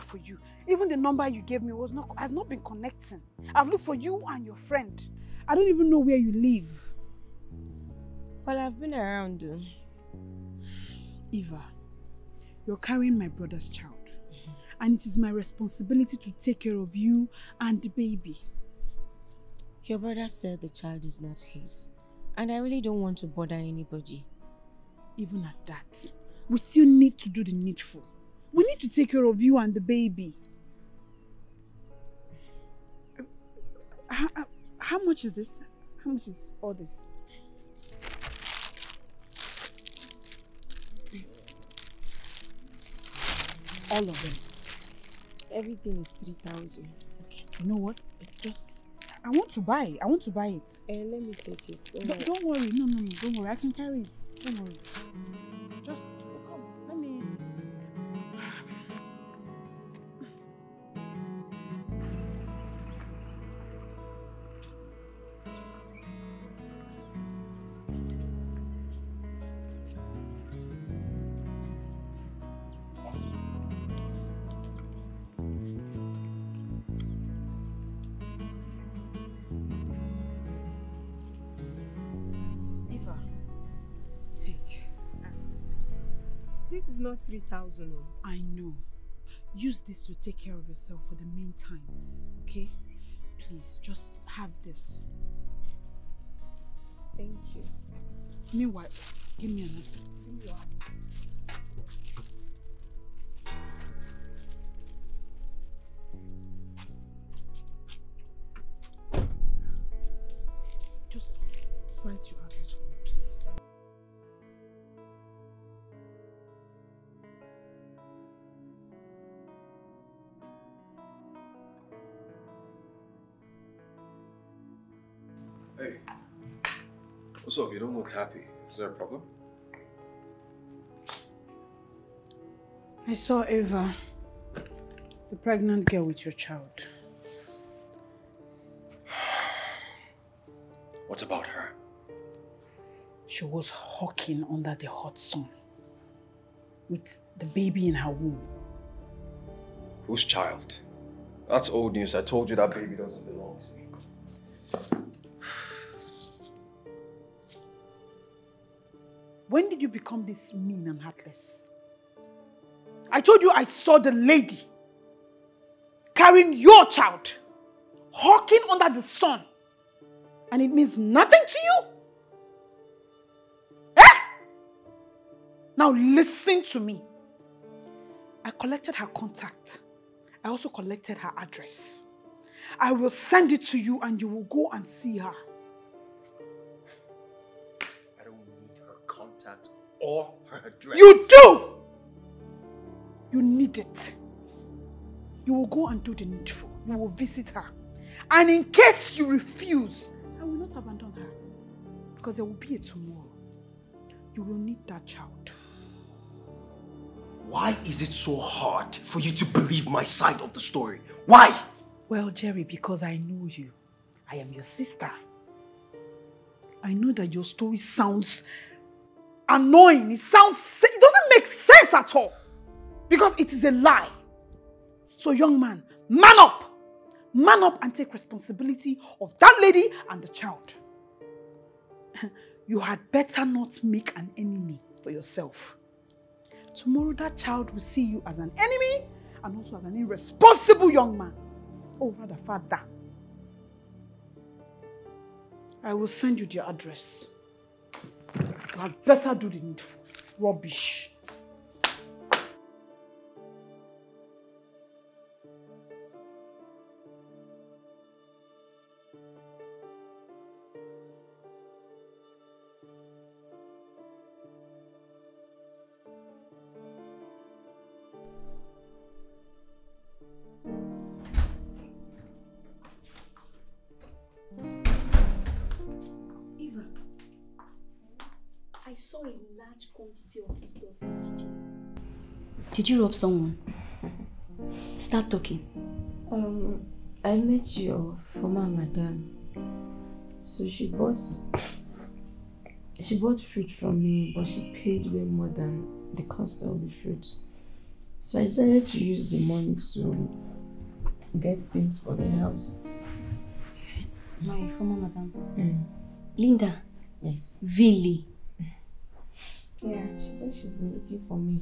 For you. Even the number you gave me was not has not been connecting. I've looked for you and your friend. I don't even know where you live. Well, I've been around. though. Eva, you're carrying my brother's child. And it is my responsibility to take care of you and the baby. Your brother said the child is not his. And I really don't want to bother anybody. Even at that, we still need to do the needful. We need to take care of you and the baby. Uh, How, how- much is this? How much is all this? All of them. Everything is 3,000. Okay. You know what? Just I want to buy. I want to buy it. Eh, let me take it. Don't don't worry. No, no, no. Don't worry. I can carry it. Don't worry. This is not 3,000. oh. I know. Use this to take care of yourself for the meantime, okay? Please, just have this. Thank you. Meanwhile, give me another. Just what's up? You don't look happy. Is there a problem? I saw Eva, the pregnant girl with your child. What about her? She was hawking under the hot sun with the baby in her womb. Whose child? That's old news. I told you that baby doesn't belong did you become this mean and heartless? I told you I saw the lady carrying your child, hawking under the sun, and it means nothing to you? Eh? Now listen to me. I collected her contact. I also collected her address. I will send it to you and you will go and see her. Or her address. You do! You need it. You will go and do the needful. You will visit her. And in case you refuse, I will not abandon her. Because there will be a tomorrow. You will need that child. Why is it so hard for you to believe my side of the story? Why? Well, Jerry, because I know you. I am your sister. I know that your story sounds annoying. It sounds, it doesn't make sense at all. Because it is a lie. So, young man, man up. Man up and take responsibility of that lady and the child. You had better not make an enemy for yourself. Tomorrow, that child will see you as an enemy and also as an irresponsible young man. Oh, rather, father. I will send you the address. You had better do the needful. Rubbish. Quantity of stuff in the kitchen. Did you rob someone? Start talking. Um, I met your former madam. So she bought she bought fruit from me, but she paid way more than the cost of the fruit. So I decided to use the money to get things for the house. My former madam. Mm. Linda, Yes. really? Yeah, she said she's been looking for me.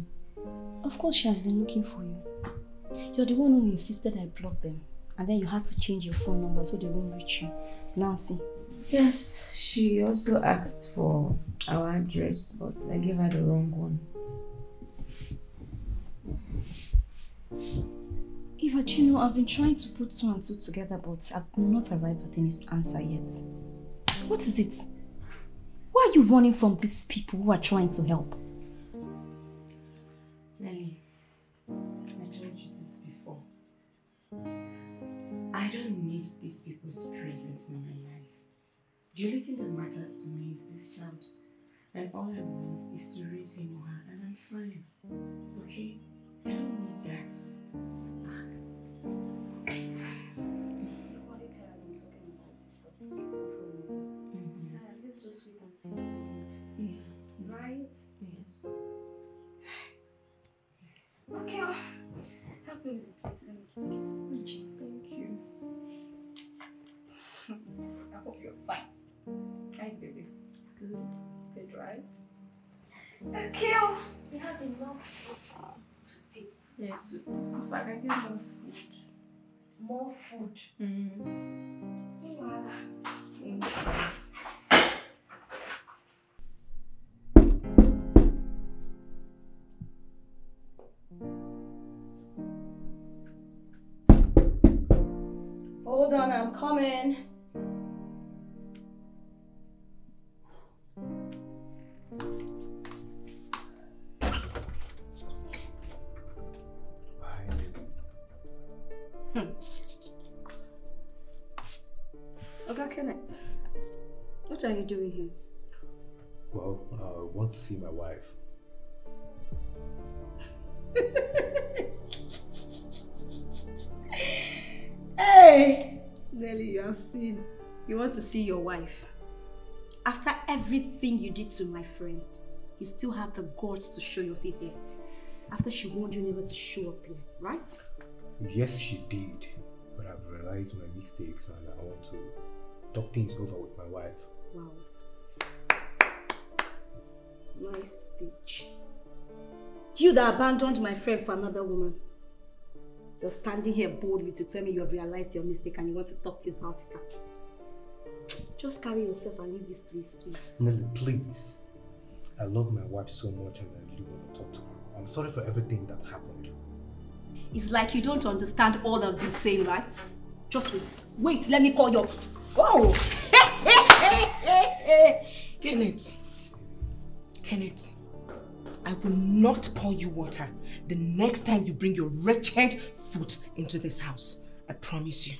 Of course she has been looking for you. You're the one who insisted I block them. And then you had to change your phone number so they won't reach you. Now see. Yes, she also asked for our address, but I gave her the wrong one. Eva, do you know, I've been trying to put two and two together, but I've not arrived at any answer yet. What is it? Why are you running from these people who are trying to help? Nelly, I told you this before. I don't need these people's presence in my life. The only thing that matters to me is this child. And all I want is to raise him or her, and I'm fine. Okay? I don't need that. Right? Yes. Okay. Help me with the plates. Let me take it. Thank you. I hope you're fine. Nice baby. Good. Good, right? Okay, oh, we have enough food today. Yes, if I can get more food. More food. Mm. Wow. Thank you. Hold on, I'm coming. Hi, Nelly. Oga Kenneth, what are you doing here? Well, uh, I want to see my wife. Nelly, you have seen. You want to see your wife. After everything you did to my friend, you still have the guts to show your face here. After she warned you never to show up here, right? Yes, she did, but I've realized my mistakes and I want to talk things over with my wife. Wow. Nice speech. You that abandoned my friend for another woman. You're standing here boldly to tell me you have realized your mistake and you want to talk things out with her. Just carry yourself and leave this place, please. Nelly, please. I love my wife so much and I really want to talk to her. I'm sorry for everything that happened. It's like you don't understand all I've been saying, right? Just wait. Wait, let me call your. Whoa! Kenneth. Kenneth. I will not pour you water the next time you bring your wretched foot into this house. I promise you.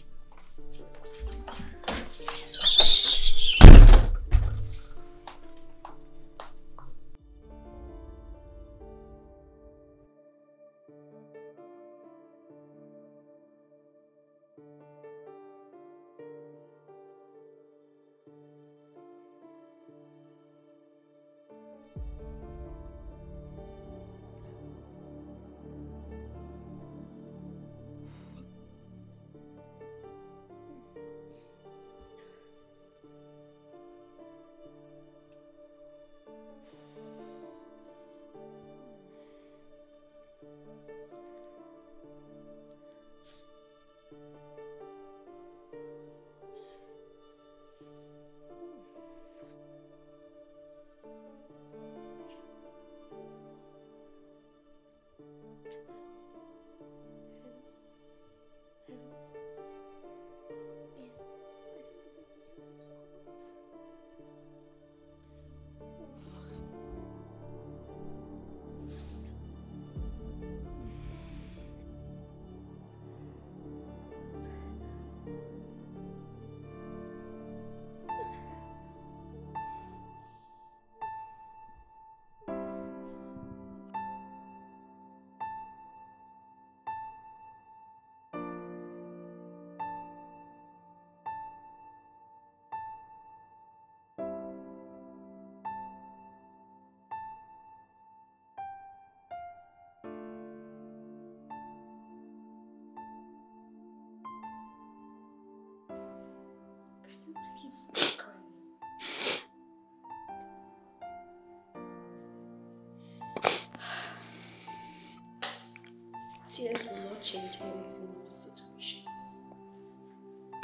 Tears will not change anything in the situation.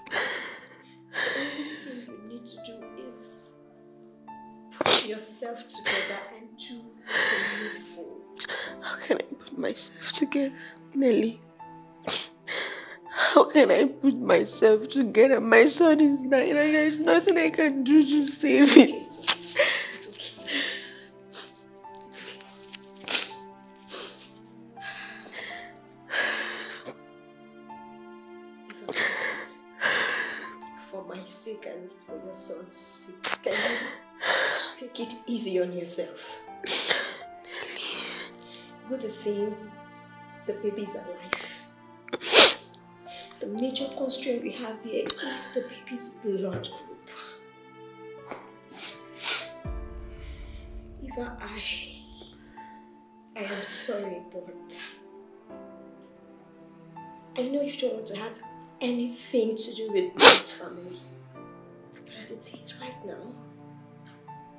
The only thing you need to do is put yourself together and do the needful. How can I put myself together, Nelly? How can I put myself together? My son is dying and there's nothing I can do to save him. Okay, take it easy on yourself? Good thing the baby's alive. The major constraint we have here is the baby's blood group. Eva, I, I am sorry, but I know you don't want to have anything to do with this family. But as it is right now,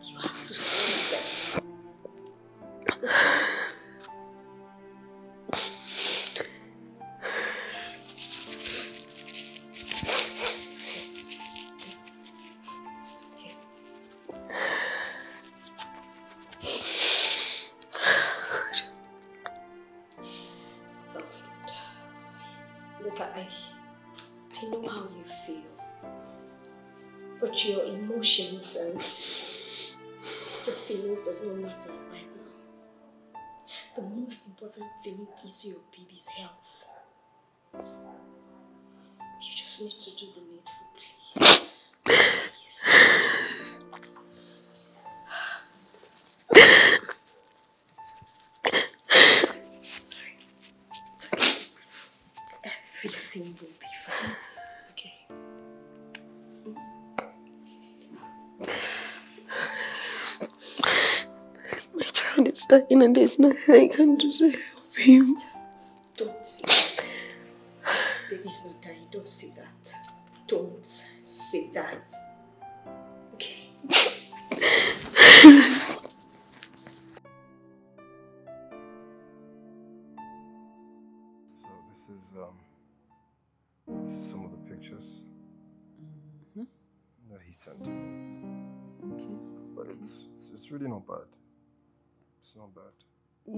you have to see them. Child is dying and there's nothing I can do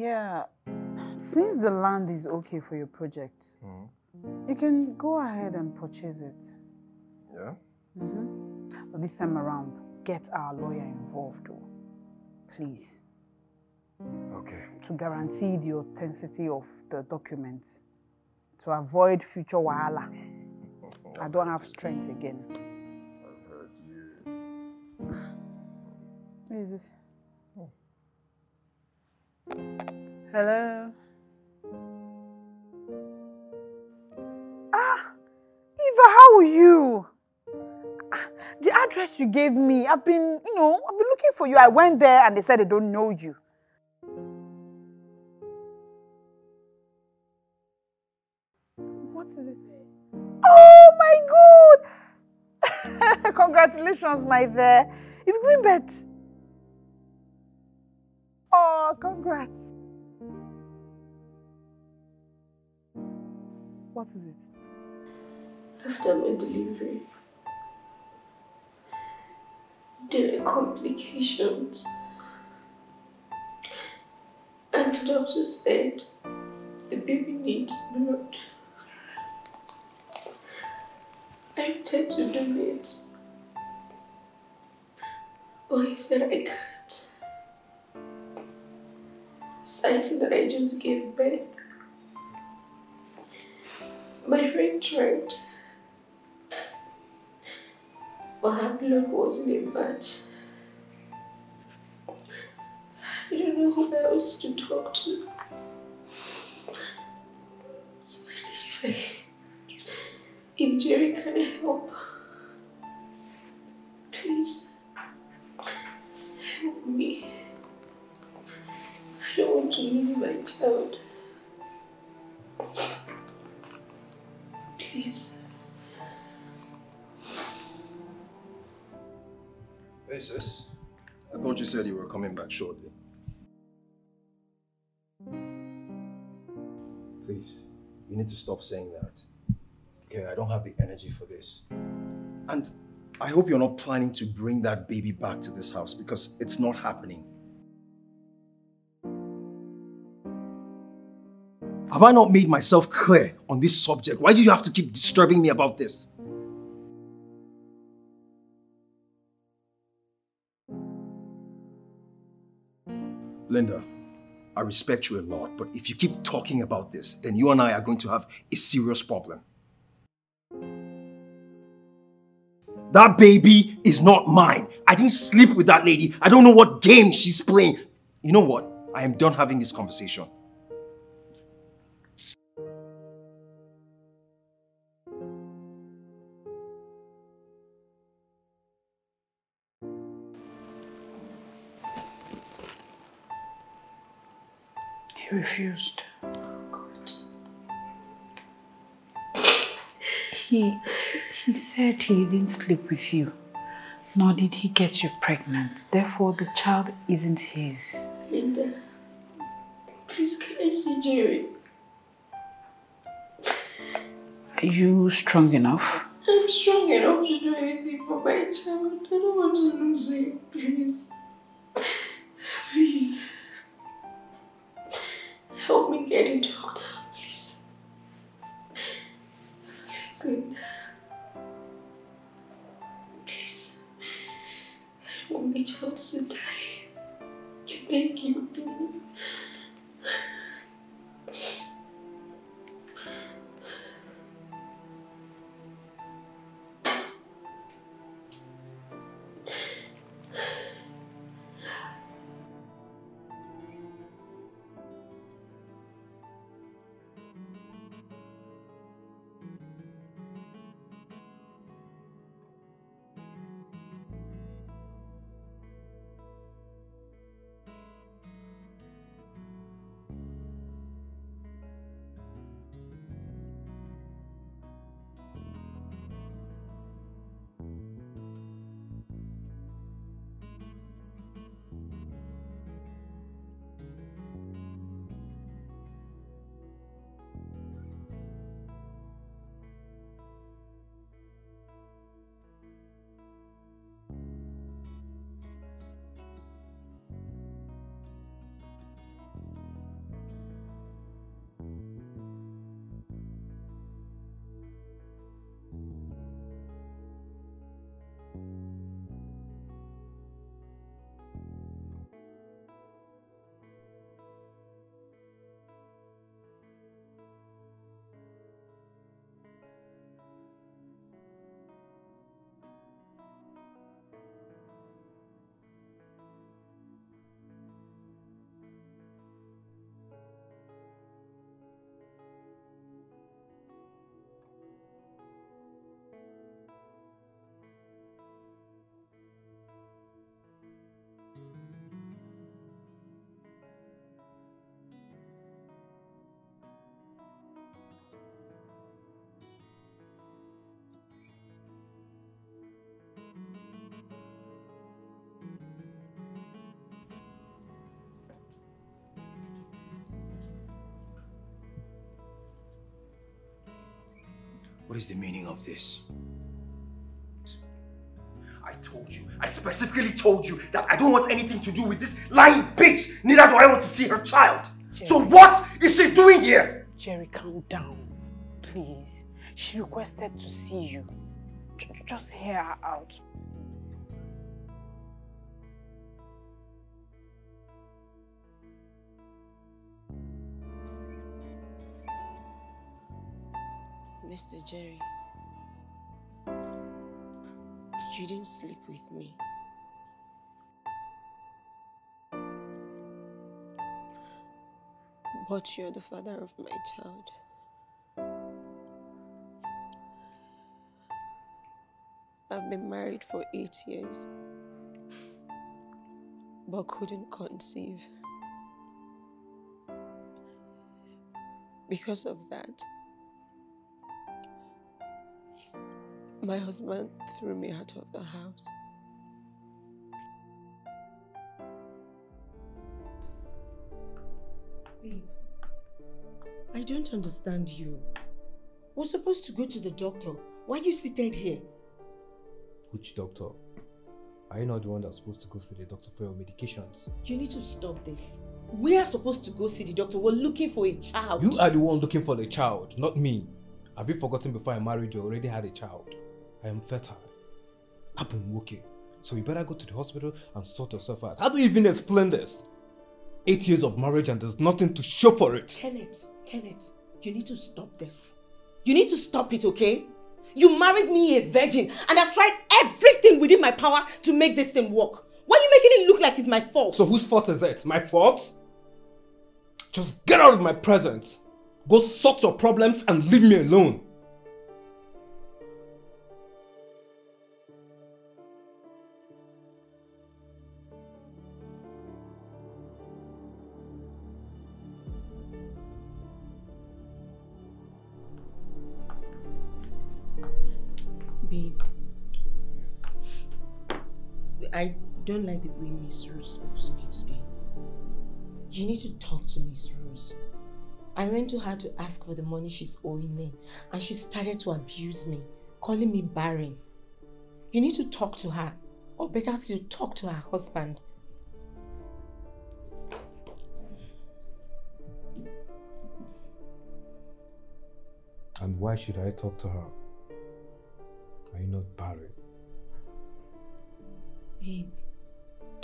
Yeah. Since the land is okay for your project, Mhm. you can go ahead and purchase it. Yeah. hmm But this time around, get our lawyer involved, though. Please. Okay. To guarantee the authenticity of the documents. To avoid future wahala. I don't have strength again. I've heard you. Who is this? Hello? Ah! Eva, how are you? The address you gave me, I've been, you know, I've been looking for you. I went there and they said they don't know you. What is it? Oh my god! Congratulations, my dear. You've given birth. Congrats. What is it? After my delivery, there are complications. And the doctor said the baby needs blood. I intend to do it. But he said I can't. Citing that I just gave birth. My friend tried. But her blood wasn't a match. I don't know who else to talk to. So I said if I, if Jerry can help, shortly. Please, you need to stop saying that. Okay, I don't have the energy for this. And I hope you're not planning to bring that baby back to this house because it's not happening. Have I not made myself clear on this subject? Why do you have to keep disturbing me about this? Linda, I respect you a lot, but if you keep talking about this, then you and I are going to have a serious problem. That baby is not mine. I didn't sleep with that lady. I don't know what game she's playing. You know what? I am done having this conversation. Refused. Oh God. He, he said he didn't sleep with you, nor did he get you pregnant. Therefore, the child isn't his. Linda, please can I see Jerry? Are you strong enough? I'm strong enough to do anything for my child. I don't want to lose him, please. Please. What is the meaning of this? I told you, I specifically told you that I don't want anything to do with this lying bitch. Neither do I want to see her child. So what is she doing here? Jerry, calm down, please. She requested to see you. J- Just hear her out. Jerry, you didn't sleep with me. But you're the father of my child. I've been married for eight years, but couldn't conceive. Because of that, my husband threw me out of the house. Babe, I don't understand you. We're supposed to go to the doctor. Why are you seated here? Which doctor? Are you not the one that's supposed to go see the doctor for your medications? You need to stop this. We are supposed to go see the doctor. We're looking for a child. You are the one looking for the child, not me. Have you forgotten before I married you, already had a child? I am fertile. I've been working. So you better go to the hospital and sort yourself out. How do you even explain this? Eight years of marriage and there's nothing to show for it. Kenneth, Kenneth, you need to stop this. You need to stop it, okay? You married me a virgin, and I've tried everything within my power to make this thing work. Why are you making it look like it's my fault? So whose fault is it? My fault? Just get out of my presence. Go sort your problems and leave me alone. Miss Rose spoke to me today. You need to talk to Miss Rose. I went to her to ask for the money she's owing me, and she started to abuse me, calling me barren. You need to talk to her, or better still, talk to her husband. And why should I talk to her? Are you not barren? Babe,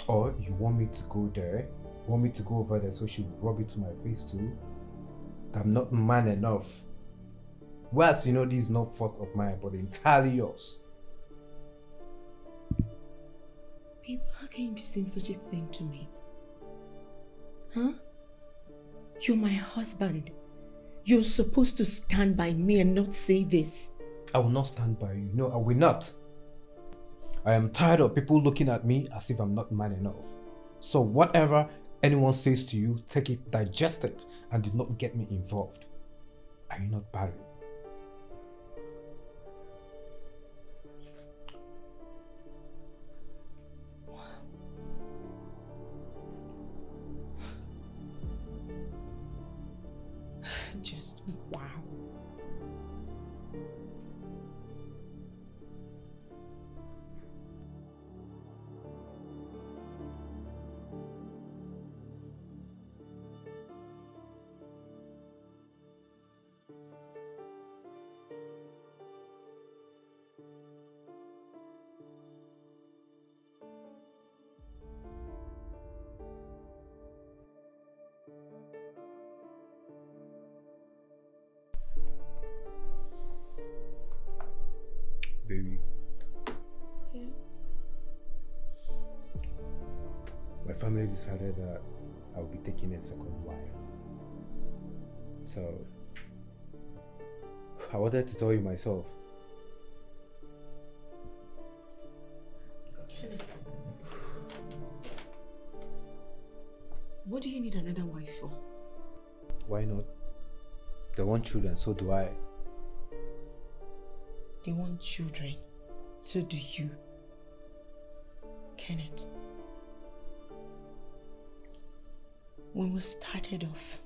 Or you want me to go there? Want me to go over there so she will rub it to my face too? That I'm not man enough. Whereas you know this is not fault of mine, but entirely yours. babe, how can you be saying such a thing to me? Huh? You're my husband. You're supposed to stand by me and not say this. I will not stand by you. No, I will not. I am tired of people looking at me as if I'm not man enough. So whatever anyone says to you, take it, digest it, and do not get me involved. Are you not barren? Baby, Yeah. my family decided that I will be taking a second wife. So I wanted to tell you myself. What do you need another wife for? Why not? They want children, so do I. They want children. So do you. Kenneth. When we started off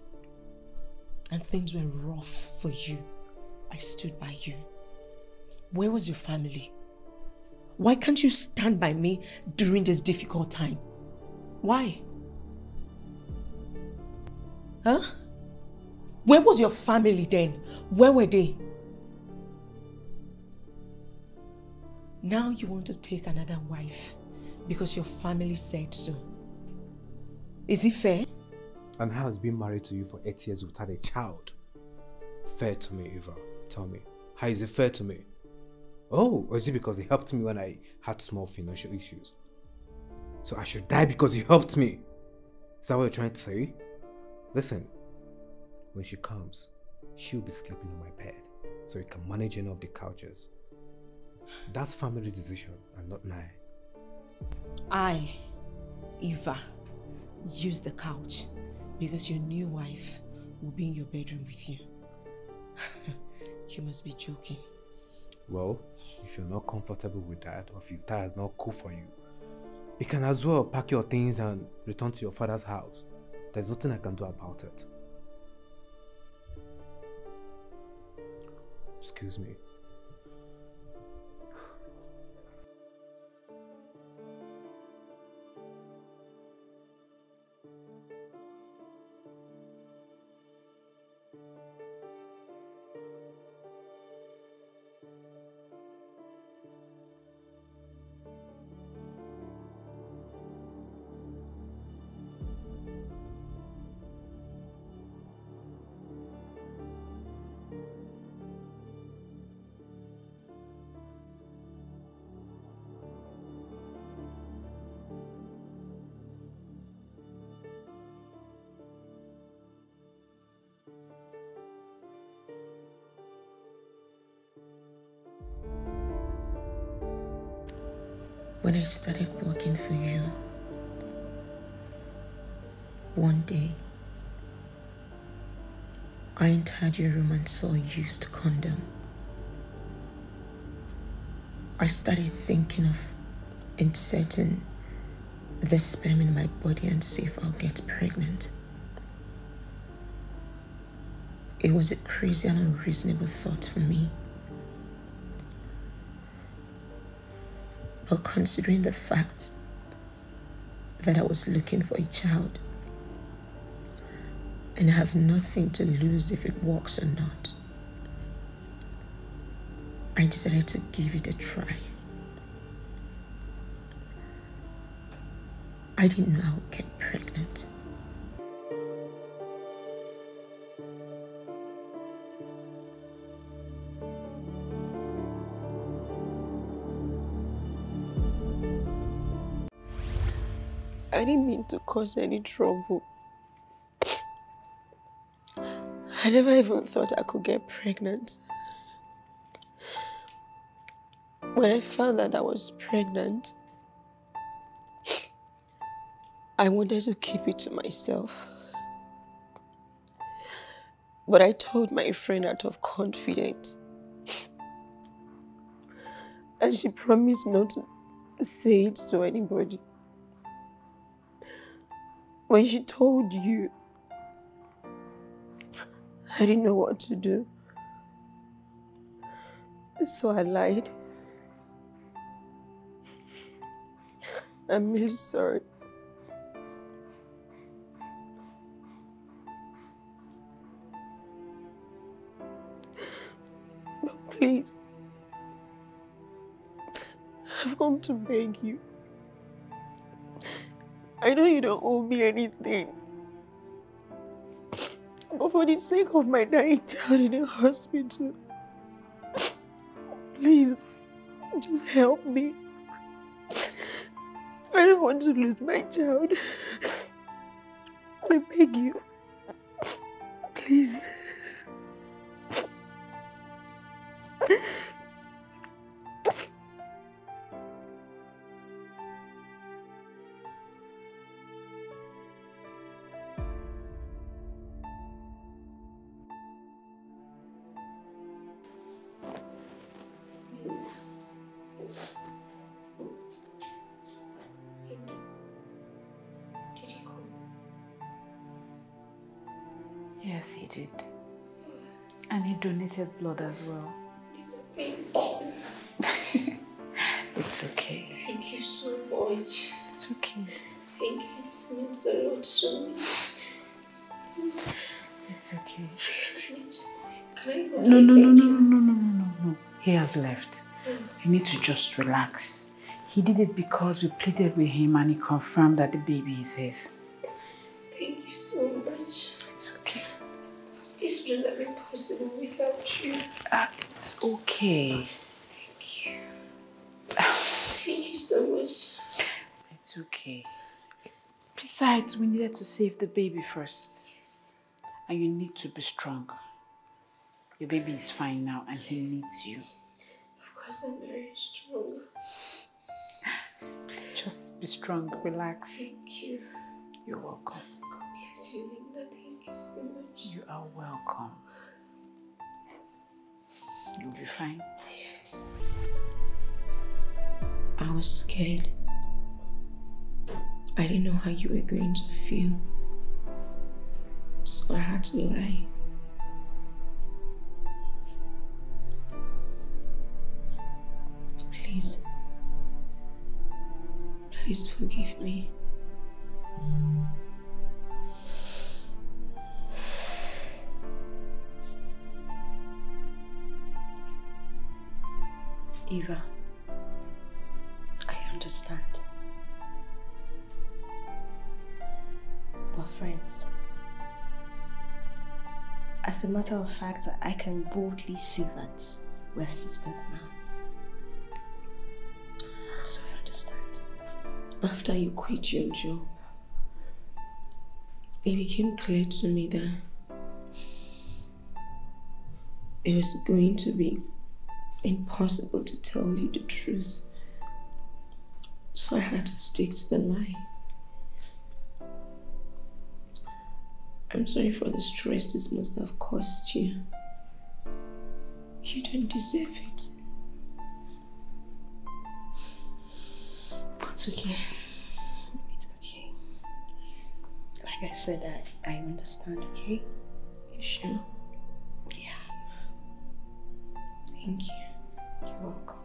and things were rough for you, I stood by you. Where was your family? Why can't you stand by me during this difficult time? Why? Huh? Where was your family then? Where were they? Now you want to take another wife because your family said so. Is it fair? And has been married to you for eight years without a child? Fair to me, Eva. Tell me. How is it fair to me? Oh, or is it because he helped me when I had small financial issues? So I should die because he helped me? Is that what you're trying to say? Listen, when she comes, she'll be sleeping on my bed so you can manage any of the couches. That's family decision and not mine. I, Eva, use the couch because your new wife will be in your bedroom with you. you must be joking. Well, if you're not comfortable with that, or if his style is not cool for you, you can as well pack your things and return to your father's house. There's nothing I can do about it. Excuse me. Entered your room and saw a used condom. I started thinking of inserting the sperm in my body and see if I'll get pregnant. It was a crazy and unreasonable thought for me. But considering the fact that I was looking for a child and I have nothing to lose if it works or not, I decided to give it a try. I didn't know I would get pregnant. I didn't mean to cause any trouble. I never even thought I could get pregnant. When I found that I was pregnant, I wanted to keep it to myself. But I told my friend out of confidence. And she promised not to say it to anybody. When she told you, I didn't know what to do. So I lied. I'm really sorry. But please, I've come to beg you. I know you don't owe me anything. But for the sake of my dying child in the hospital, please, just help me. I don't want to lose my child. I beg you. Please. Blood as well. Thank you. It's okay. Thank you so much. It's okay. Thank you. This means a lot to me. It's okay. I need to. Can I go No, no, no, no, no, no, no, no, no, no. He has left. Mm. You need to just relax. He did it because we pleaded with him and he confirmed that the baby is his. Thank you so much. It's okay. This would be possible without you. Uh, it's okay. Thank you. Thank you so much. It's okay. Besides, we needed to save the baby first. Yes. And you need to be strong. Your baby is fine now and he needs you. Of course, I'm very strong. Just be strong, relax. Thank you. You're welcome. God bless you, Linda. Thank you so much. You are welcome. You'll be fine. Yes. I was scared. I didn't know how you were going to feel. So I had to lie. Please. Please forgive me. Eva, I understand. We're friends. As a matter of fact, I can boldly say that we're sisters now. So I understand. After you quit your job, it became clear to me that it was going to be impossible to tell you the truth. So I had to stick to the lie. I'm sorry for the stress this must have caused you. You don't deserve it. It's okay. It's okay. Like I said, I, I understand, okay? You sure? Yeah. Thank you. You're welcome.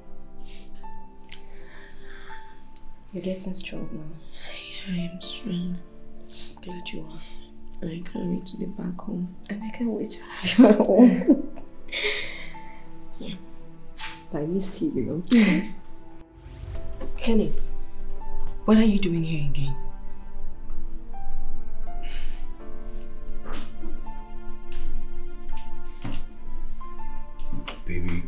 You're getting strong now. I am strong. Glad you are. I can't wait to be back home. And I can't wait to have you at home. yeah. I miss you, you know. Kenneth, what are you doing here again? Baby,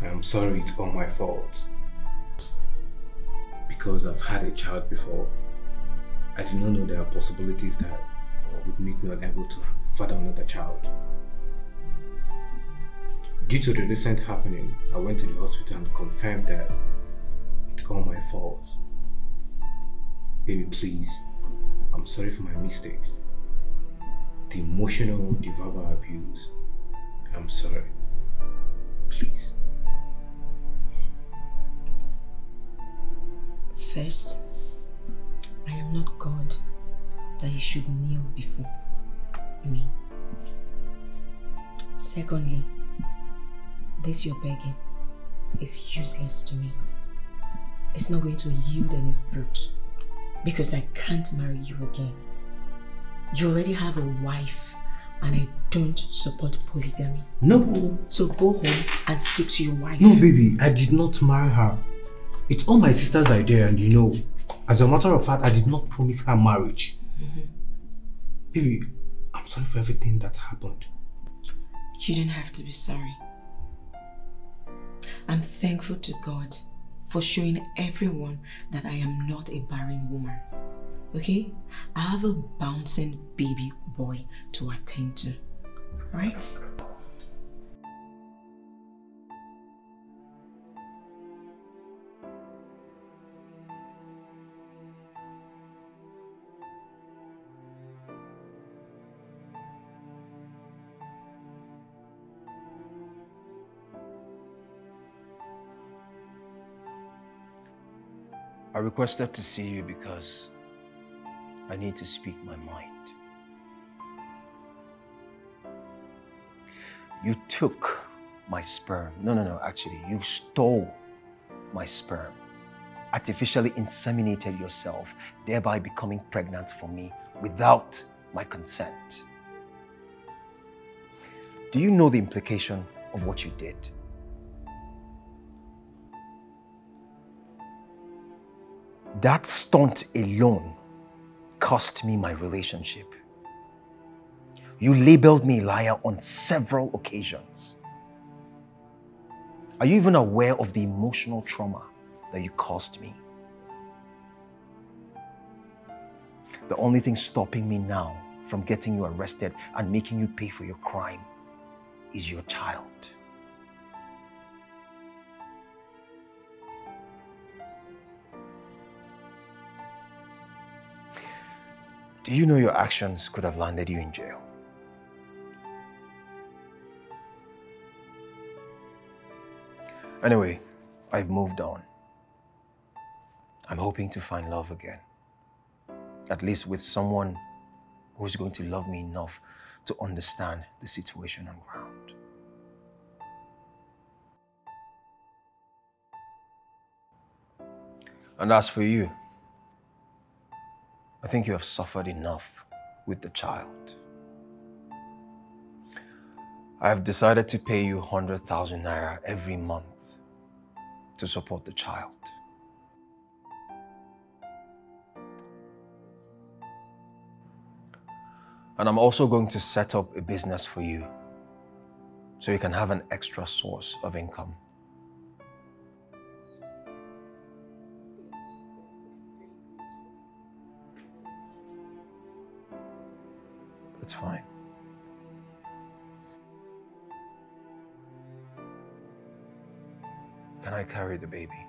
I am sorry it's all my fault. Because I've had a child before, I did not know there are possibilities that would make me unable to father another child. Due to the recent happening, I went to the hospital and confirmed that it's all my fault. Baby, please, I'm sorry for my mistakes. The emotional, the verbal abuse, I'm sorry. Please. First, I am not God that you should kneel before me. Secondly, this your begging is useless to me. It's not going to yield any fruit because I can't marry you again. You already have a wife and I don't support polygamy. No. So go home and stick to your wife. No, baby, I did not marry her. It's all my sister's idea, and you know, as a matter of fact, I did not promise her marriage. Mhm. Baby, I'm sorry for everything that happened. You don't have to be sorry. I'm thankful to God for showing everyone that I am not a barren woman. Okay? I have a bouncing baby boy to attend to. Right? Requested to see you because I need to speak my mind. You took my sperm. No, no, no, actually, you stole my sperm. Artificially inseminated yourself, thereby becoming pregnant for me without my consent. Do you know the implication of what you did? That stunt alone cost me my relationship. You labeled me a liar on several occasions. Are you even aware of the emotional trauma that you caused me? The only thing stopping me now from getting you arrested and making you pay for your crime is your child. Do you know your actions could have landed you in jail? Anyway, I've moved on. I'm hoping to find love again. At least with someone who's going to love me enough to understand the situation on ground. And as for you, I think you have suffered enough with the child. I have decided to pay you 100,000 naira every month to support the child. And I'm also going to set up a business for you so you can have an extra source of income. It's fine. Can I carry the baby?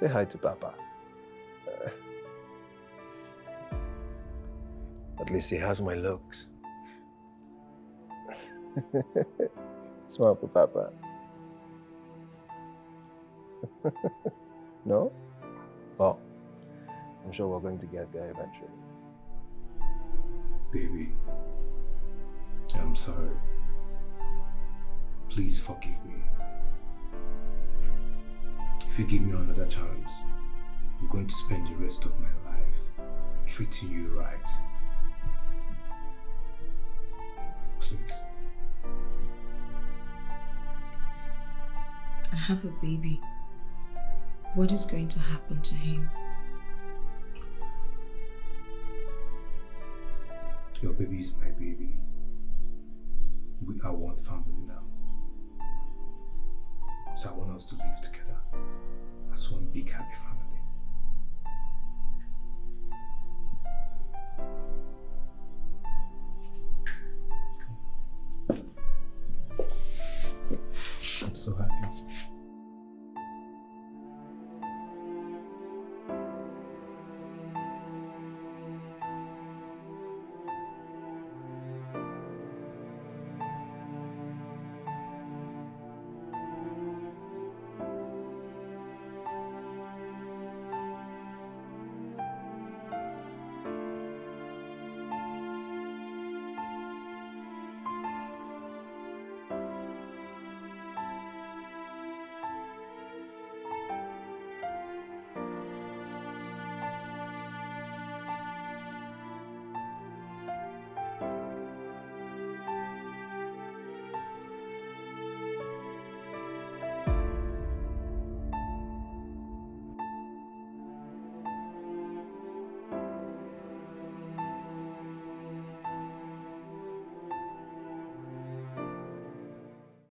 Say hi to Papa. Uh, at least he has my looks. Smile for Papa. no? Well, I'm sure we're going to get there eventually. Baby, I'm sorry. Please forgive me. If you give me another chance, I'm going to spend the rest of my life treating you right. Please. I have a baby. What is going to happen to him? Your baby is my baby. We are one family now. So I want us to live together as one big happy family.